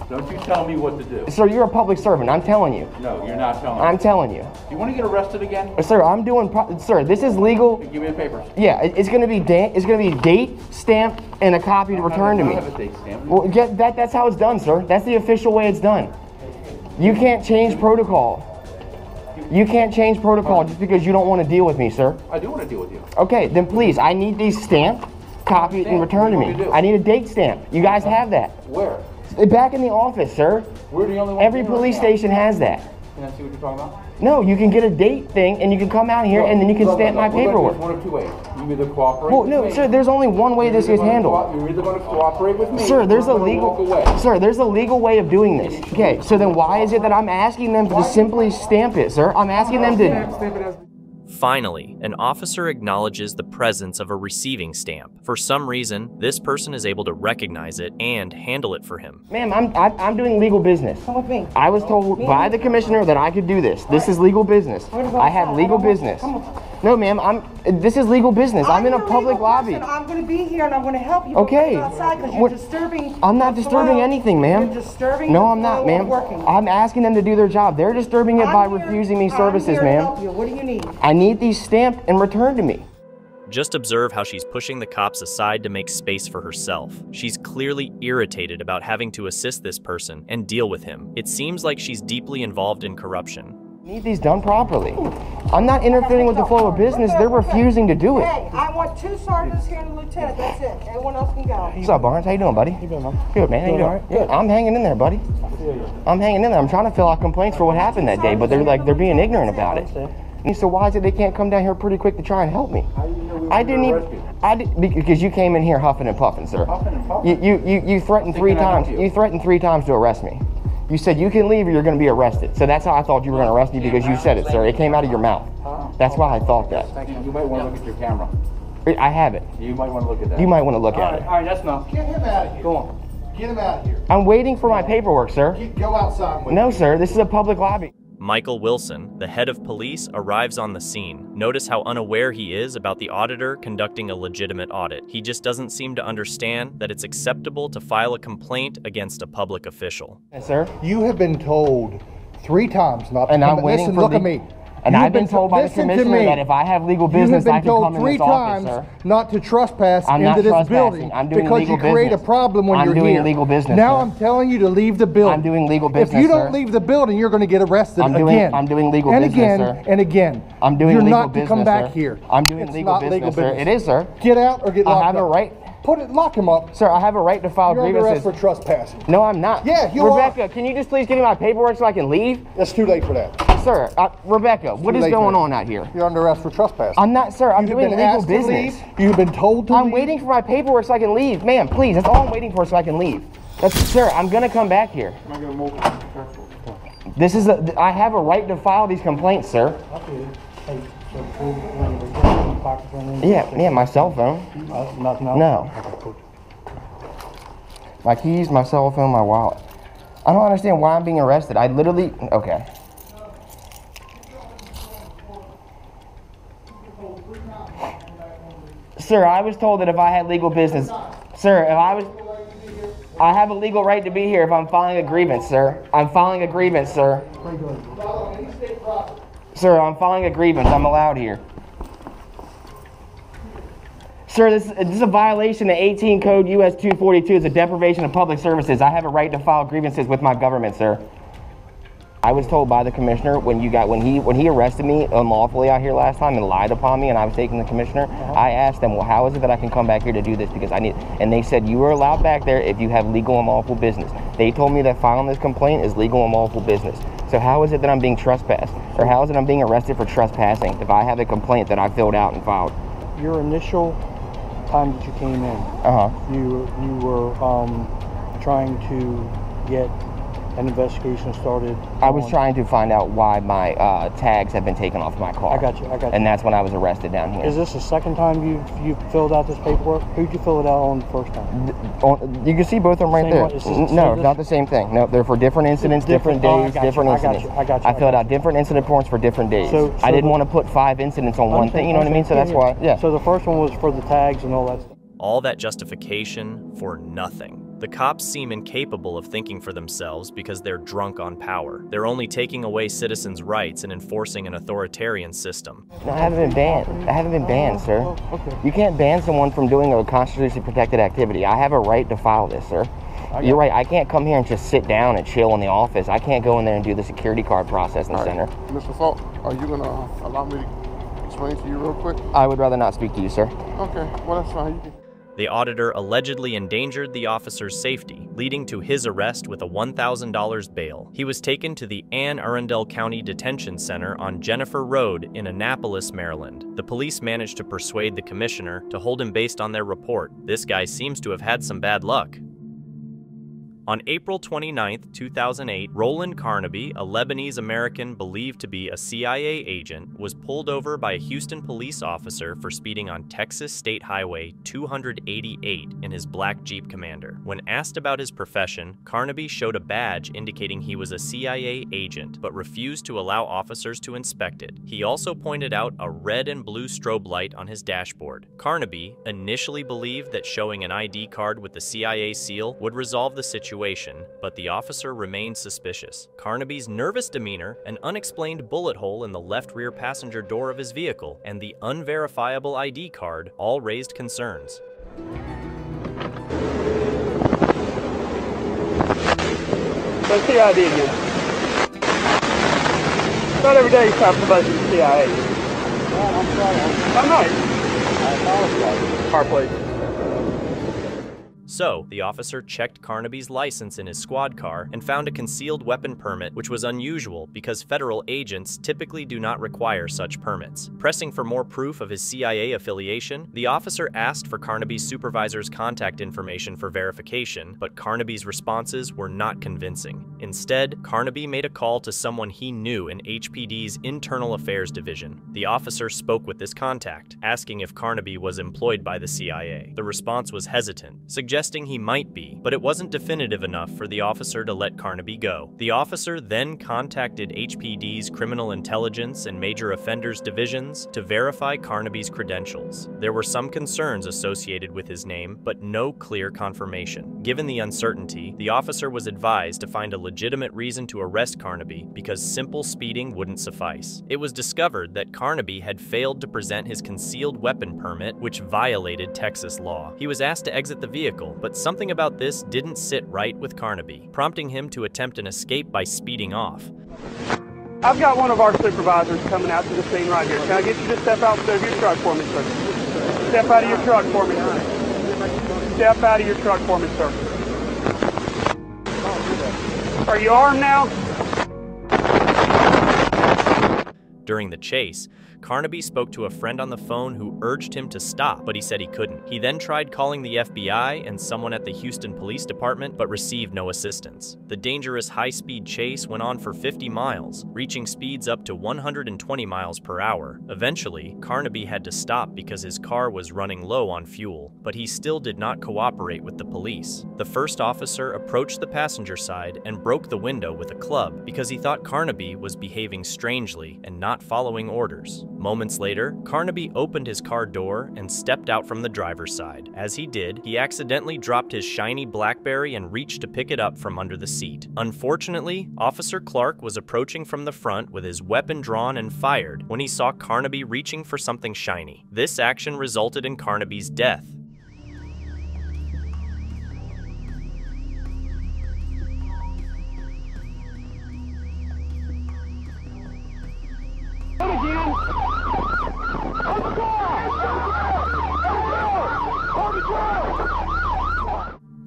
Don't you tell me what to do. Sir, you're a public servant. I'm telling you. No, you're not telling I'm me. telling you. Do You want to get arrested again? Sir, I'm doing. Pro- sir, this is legal. Give me the papers. Yeah, it- it's gonna be it's gonna be date, stamp, and a copy to return to I me. have a date stamp. Well, get that. That's how it's done, sir. That's the official way it's done. You can't change protocol. You can't change protocol just because you don't want to deal with me, sir. I do want to deal with you. Okay, then please, I need these stamped, copied, and returned to me. I need a date stamp. You guys have that. Where? Back in the office, sir. We're the only ones Every police station has that. Can I see what you're talking about? No, you can get a date thing and you can come out here and then you can Look, stamp look, my look, we're gonna do paperwork. this One of two ways. You either cooperate Well, no, sir, there's only one way this is handled. You're either going to cooperate with me. Sir, there's a legal. Sir, there's a legal way of doing this. Okay, so then why is it that I'm asking them to simply stamp it, sir? I'm asking them to Finally, an officer acknowledges the presence of a receiving stamp. For some reason, this person is able to recognize it and handle it for him. Ma'am, I'm I, I'm doing legal business. Come with me. I was told Me by and the commissioner that I could do this. This is legal business. Where to go I have legal I don't business. Come on. No, ma'am, I'm this is legal business. I'm in a public legal lobby. person. I'm going to be here and I'm going to help you. Okay. Outside because you're disturbing. I'm not disturbing flow. anything, ma'am. You're disturbing No, I'm not, flow of ma'am. working. I'm asking them to do their job. They're disturbing it I'm by here- refusing me I'm services, here to ma'am. help you. What do you need? I need these stamped and returned to me. Just observe how she's pushing the cops aside to make space for herself. She's clearly irritated about having to assist this person and deal with him. It seems like she's deeply involved in corruption. Need these done properly. I'm not interfering with the flow of business. They're refusing to do it. Hey, I want two sergeants here and a lieutenant. That's it. Everyone else can go. What's up, Barnes? How you doing, buddy? You doing, man? Good, man. How you Doing doing? all right? Yeah, I'm hanging in there, buddy. I'm hanging in there. I'm trying to fill out complaints for what happened that day, but they're like they're being ignorant about it. And so why is it they can't come down here pretty quick to try and help me? I didn't even. I did because you came in here huffing and puffing, sir. Huffing and You you you, you threatened three Thinking I help times. you. You threatened three times to arrest me. You said you can leave or you're going to be arrested. So that's how I thought you were going to arrest me because you said it, sir. It came out of your mouth. That's why I thought that. You. You might want to look at your camera. I have it. You might want to look at that. You might want to look at it. All right, that's enough. Get him out of here. Go on. Get him out of here. I'm waiting for my paperwork, sir. Go outside with No, sir. This is a public lobby. Michael Wilson, the head of police, arrives on the scene. Notice how unaware he is about the auditor conducting a legitimate audit. He just doesn't seem to understand that it's acceptable to file a complaint against a public official. Yes, sir. You have been told three times not to And come. I'm waiting listen, for look the- at me. And You've I've been told by the commissioner me. that if I have legal business, been I can told come in three this office, times sir. not to trespass I'm into this building I'm doing because you create business. a problem when I'm you're doing here. legal business, Now sir. I'm telling you to leave the building. I'm doing legal business. If business, you don't sir. leave the building, you're going to get arrested I'm doing- again. I'm doing legal and business, again, sir. And again. I'm doing You're legal not to come back sir. here. I'm doing It's legal not business, legal sir. business. It is, sir. Get out or get locked up. I have a right. Put it, lock him up. Sir, I have a right to file You're grievances. arrest for trespassing. No, I'm not. Yeah, you are. Rebecca, can you just please give me my paperwork so I can leave? It's too late for that. Sir, uh, Rebecca, what is late going on out here? You're under arrest for trespassing. I'm not, sir. I'm doing legal business. You've been told to I'm leave. waiting for my paperwork so I can leave. Ma'am, please. That's all I'm waiting for so I can leave. That's, sir, I'm gonna come back here. This is a. I have a right to file these complaints, sir. Yeah, yeah, my cell phone. No. My keys, my cell phone, my wallet. I don't understand why I'm being arrested. I literally. Okay. Sir, I was told that if I had legal business, sir, if I was, I have a legal right to be here if I'm filing a grievance, sir. I'm filing a grievance, sir. Sir, I'm filing a grievance. I'm allowed here. Sir, this, this is a violation of 18 Code US 242. It's a deprivation of public services. I have a right to file grievances with my government, sir. I was told by the commissioner when you got when he when he arrested me unlawfully out here last time and lied upon me and I was taking the commissioner. I asked them, well, how is it that I can come back here to do this because I need? And they said you are allowed back there if you have legal and lawful business. They told me that filing this complaint is legal and lawful business. So how is it that I'm being trespassed, or how is it I'm being arrested for trespassing if I have a complaint that I filled out and filed? Your initial time that you came in, Uh huh. you you were um, trying to get an investigation started. I was on- trying to find out why my uh, tags have been taken off my car. I got you. I got you. And that's when I was arrested down here. Is this the second time you you filled out this paperwork? Who'd you fill it out on the first time? On- You can see both of them right Same there. one- it's just- N- no, this- not the same thing. No, they're for different incidents, different, Different- oh, I days, got you, different I got you, incidents. I got you, I filled got out different incident forms for different days. So- I so didn't the- want to put five incidents on one thing. You know what I mean? So that's why. Yeah. So the first one was for the tags and all that stuff. All that justification for nothing. The cops seem incapable of thinking for themselves because they're drunk on power. They're only taking away citizens' rights and enforcing an authoritarian system. No, I haven't been banned. I haven't been banned, sir. You can't ban someone from doing a constitutionally protected activity. I have a right to file this, sir. You're right. I can't come here and just sit down and chill in the office. I can't go in there and do the security card process processing All right. center. Mr. Falk, are you gonna uh, allow me to explain to you real quick? I would rather not speak to you, sir. Okay, well that's fine. The auditor allegedly endangered the officer's safety, leading to his arrest with a $1,000 bail. He was taken to the Anne Arundel County Detention Center on Jennifer Road in Annapolis, Maryland. The police managed to persuade the commissioner to hold him based on their report. This guy seems to have had some bad luck. On April 29, 2008, Roland Carnaby, a Lebanese American believed to be a CIA agent, was pulled over by a Houston police officer for speeding on Texas State Highway 288 in his black Jeep Commander. When asked about his profession, Carnaby showed a badge indicating he was a CIA agent, but refused to allow officers to inspect it. He also pointed out a red and blue strobe light on his dashboard. Carnaby initially believed that showing an ID card with the CIA seal would resolve the situation situation, but the officer remained suspicious. Carnaby's nervous demeanor, an unexplained bullet hole in the left rear passenger door of his vehicle, and the unverifiable ID card all raised concerns. Let's see ID again. Not every day you stop somebody from the CIA. Oh, I'm not. Car plate. So, the officer checked Carnaby's license in his squad car and found a concealed weapon permit, which was unusual because federal agents typically do not require such permits. Pressing for more proof of his CIA affiliation, the officer asked for Carnaby's supervisor's contact information for verification, but Carnaby's responses were not convincing. Instead, Carnaby made a call to someone he knew in HPD's Internal Affairs Division. The officer spoke with this contact, asking if Carnaby was employed by the CIA. The response was hesitant, suggesting he might be, but it wasn't definitive enough for the officer to let Carnaby go. The officer then contacted HPD's Criminal Intelligence and Major Offenders Divisions to verify Carnaby's credentials. There were some concerns associated with his name, but no clear confirmation. Given the uncertainty, the officer was advised to find a legitimate reason to arrest Carnaby because simple speeding wouldn't suffice. It was discovered that Carnaby had failed to present his concealed weapon permit, which violated Texas law. He was asked to exit the vehicle, but something about this didn't sit right with Carnaby, prompting him to attempt an escape by speeding off. I've got one of our supervisors coming out to the scene right here. Can I get you to step out of your truck for me, sir? Step out of your truck for me. sir. Step out of your truck for me, sir. Are you armed now? During the chase, Carnaby spoke to a friend on the phone who urged him to stop, but he said he couldn't. He then tried calling the FBI and someone at the Houston Police Department, but received no assistance. The dangerous high speed chase went on for 50 miles, reaching speeds up to 120 miles per hour. Eventually, Carnaby had to stop because his car was running low on fuel, but he still did not cooperate with the police. The first officer approached the passenger side and broke the window with a club because he thought Carnaby was behaving strangely and not following orders. Moments later, Carnaby opened his car door and stepped out from the driver's side. As he did, he accidentally dropped his shiny Blackberry and reached to pick it up from under the seat. Unfortunately, Officer Clark was approaching from the front with his weapon drawn and fired when he saw Carnaby reaching for something shiny. This action resulted in Carnaby's death.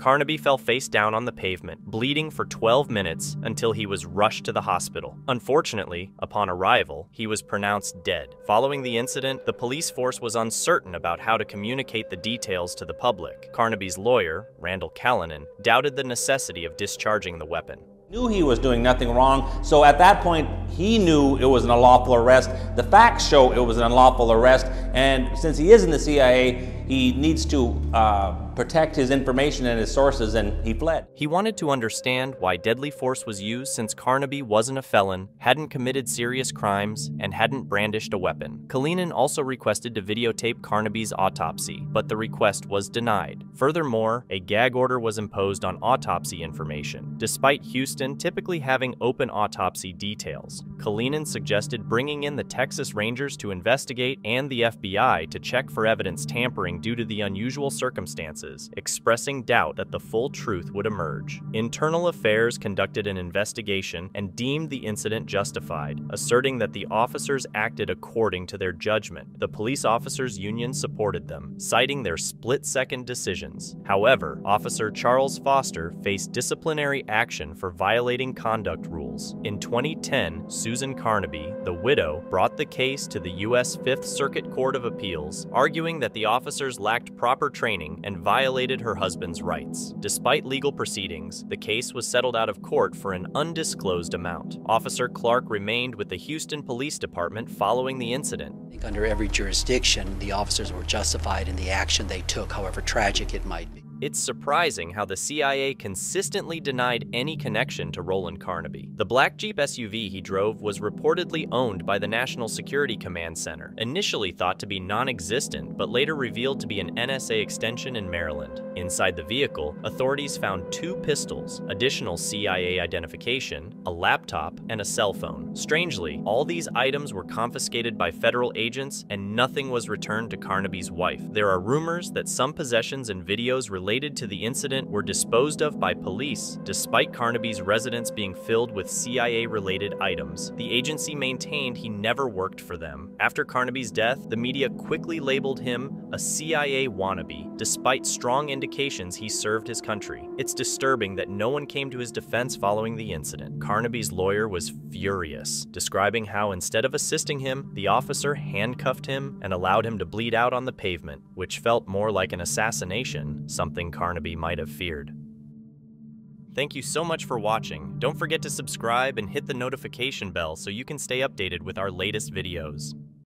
Carnaby fell face down on the pavement, bleeding for 12 minutes until he was rushed to the hospital. Unfortunately, upon arrival, he was pronounced dead. Following the incident, the police force was uncertain about how to communicate the details to the public. Carnaby's lawyer, Randall Kallinen, doubted the necessity of discharging the weapon. Knew he was doing nothing wrong, so at that point he knew it was an unlawful arrest. The facts show it was an unlawful arrest, and since he is in the CIA, he needs to uh, protect his information and his sources, and he fled. He wanted to understand why deadly force was used since Carnaby wasn't a felon, hadn't committed serious crimes, and hadn't brandished a weapon. Kallinen also requested to videotape Carnaby's autopsy, but the request was denied. Furthermore, a gag order was imposed on autopsy information, despite Houston typically having open autopsy details. Kallinen suggested bringing in the Texas Rangers to investigate and the FBI to check for evidence tampering due to the unusual circumstances, expressing doubt that the full truth would emerge. Internal Affairs conducted an investigation and deemed the incident justified, asserting that the officers acted according to their judgment. The police officers union supported them, citing their split-second decisions. However, Officer Charles Foster faced disciplinary action for violating conduct rules. In 2010, Susan Carnaby, the widow, brought the case to the U.S. Fifth Circuit Court of Appeals, arguing that the officers lacked proper training and violated her husband's rights. Despite legal proceedings, the case was settled out of court for an undisclosed amount. Officer Clark remained with the Houston Police Department following the incident. I think under every jurisdiction, the officers were justified in the action they took, however tragic it might be. It's surprising how the CIA consistently denied any connection to Roland Carnaby. The black Jeep SUV he drove was reportedly owned by the National Security Command Center, initially thought to be non existent, but later revealed to be an NSA extension in Maryland. Inside the vehicle, authorities found two pistols, additional CIA identification, a laptop, and a cell phone. Strangely, all these items were confiscated by federal agents and nothing was returned to Carnaby's wife. There are rumors that some possessions and videos related to the incident were disposed of by police, despite Carnaby's residence being filled with CIA related items. The agency maintained he never worked for them. After Carnaby's death, the media quickly labeled him a CIA wannabe, despite strong indications he served his country. It's disturbing that no one came to his defense following the incident. Carnaby's lawyer was furious, describing how instead of assisting him, the officer handcuffed him and allowed him to bleed out on the pavement, which felt more like an assassination, something Carnaby might have feared. Thank you so much for watching. Don't forget to subscribe and hit the notification bell so you can stay updated with our latest videos.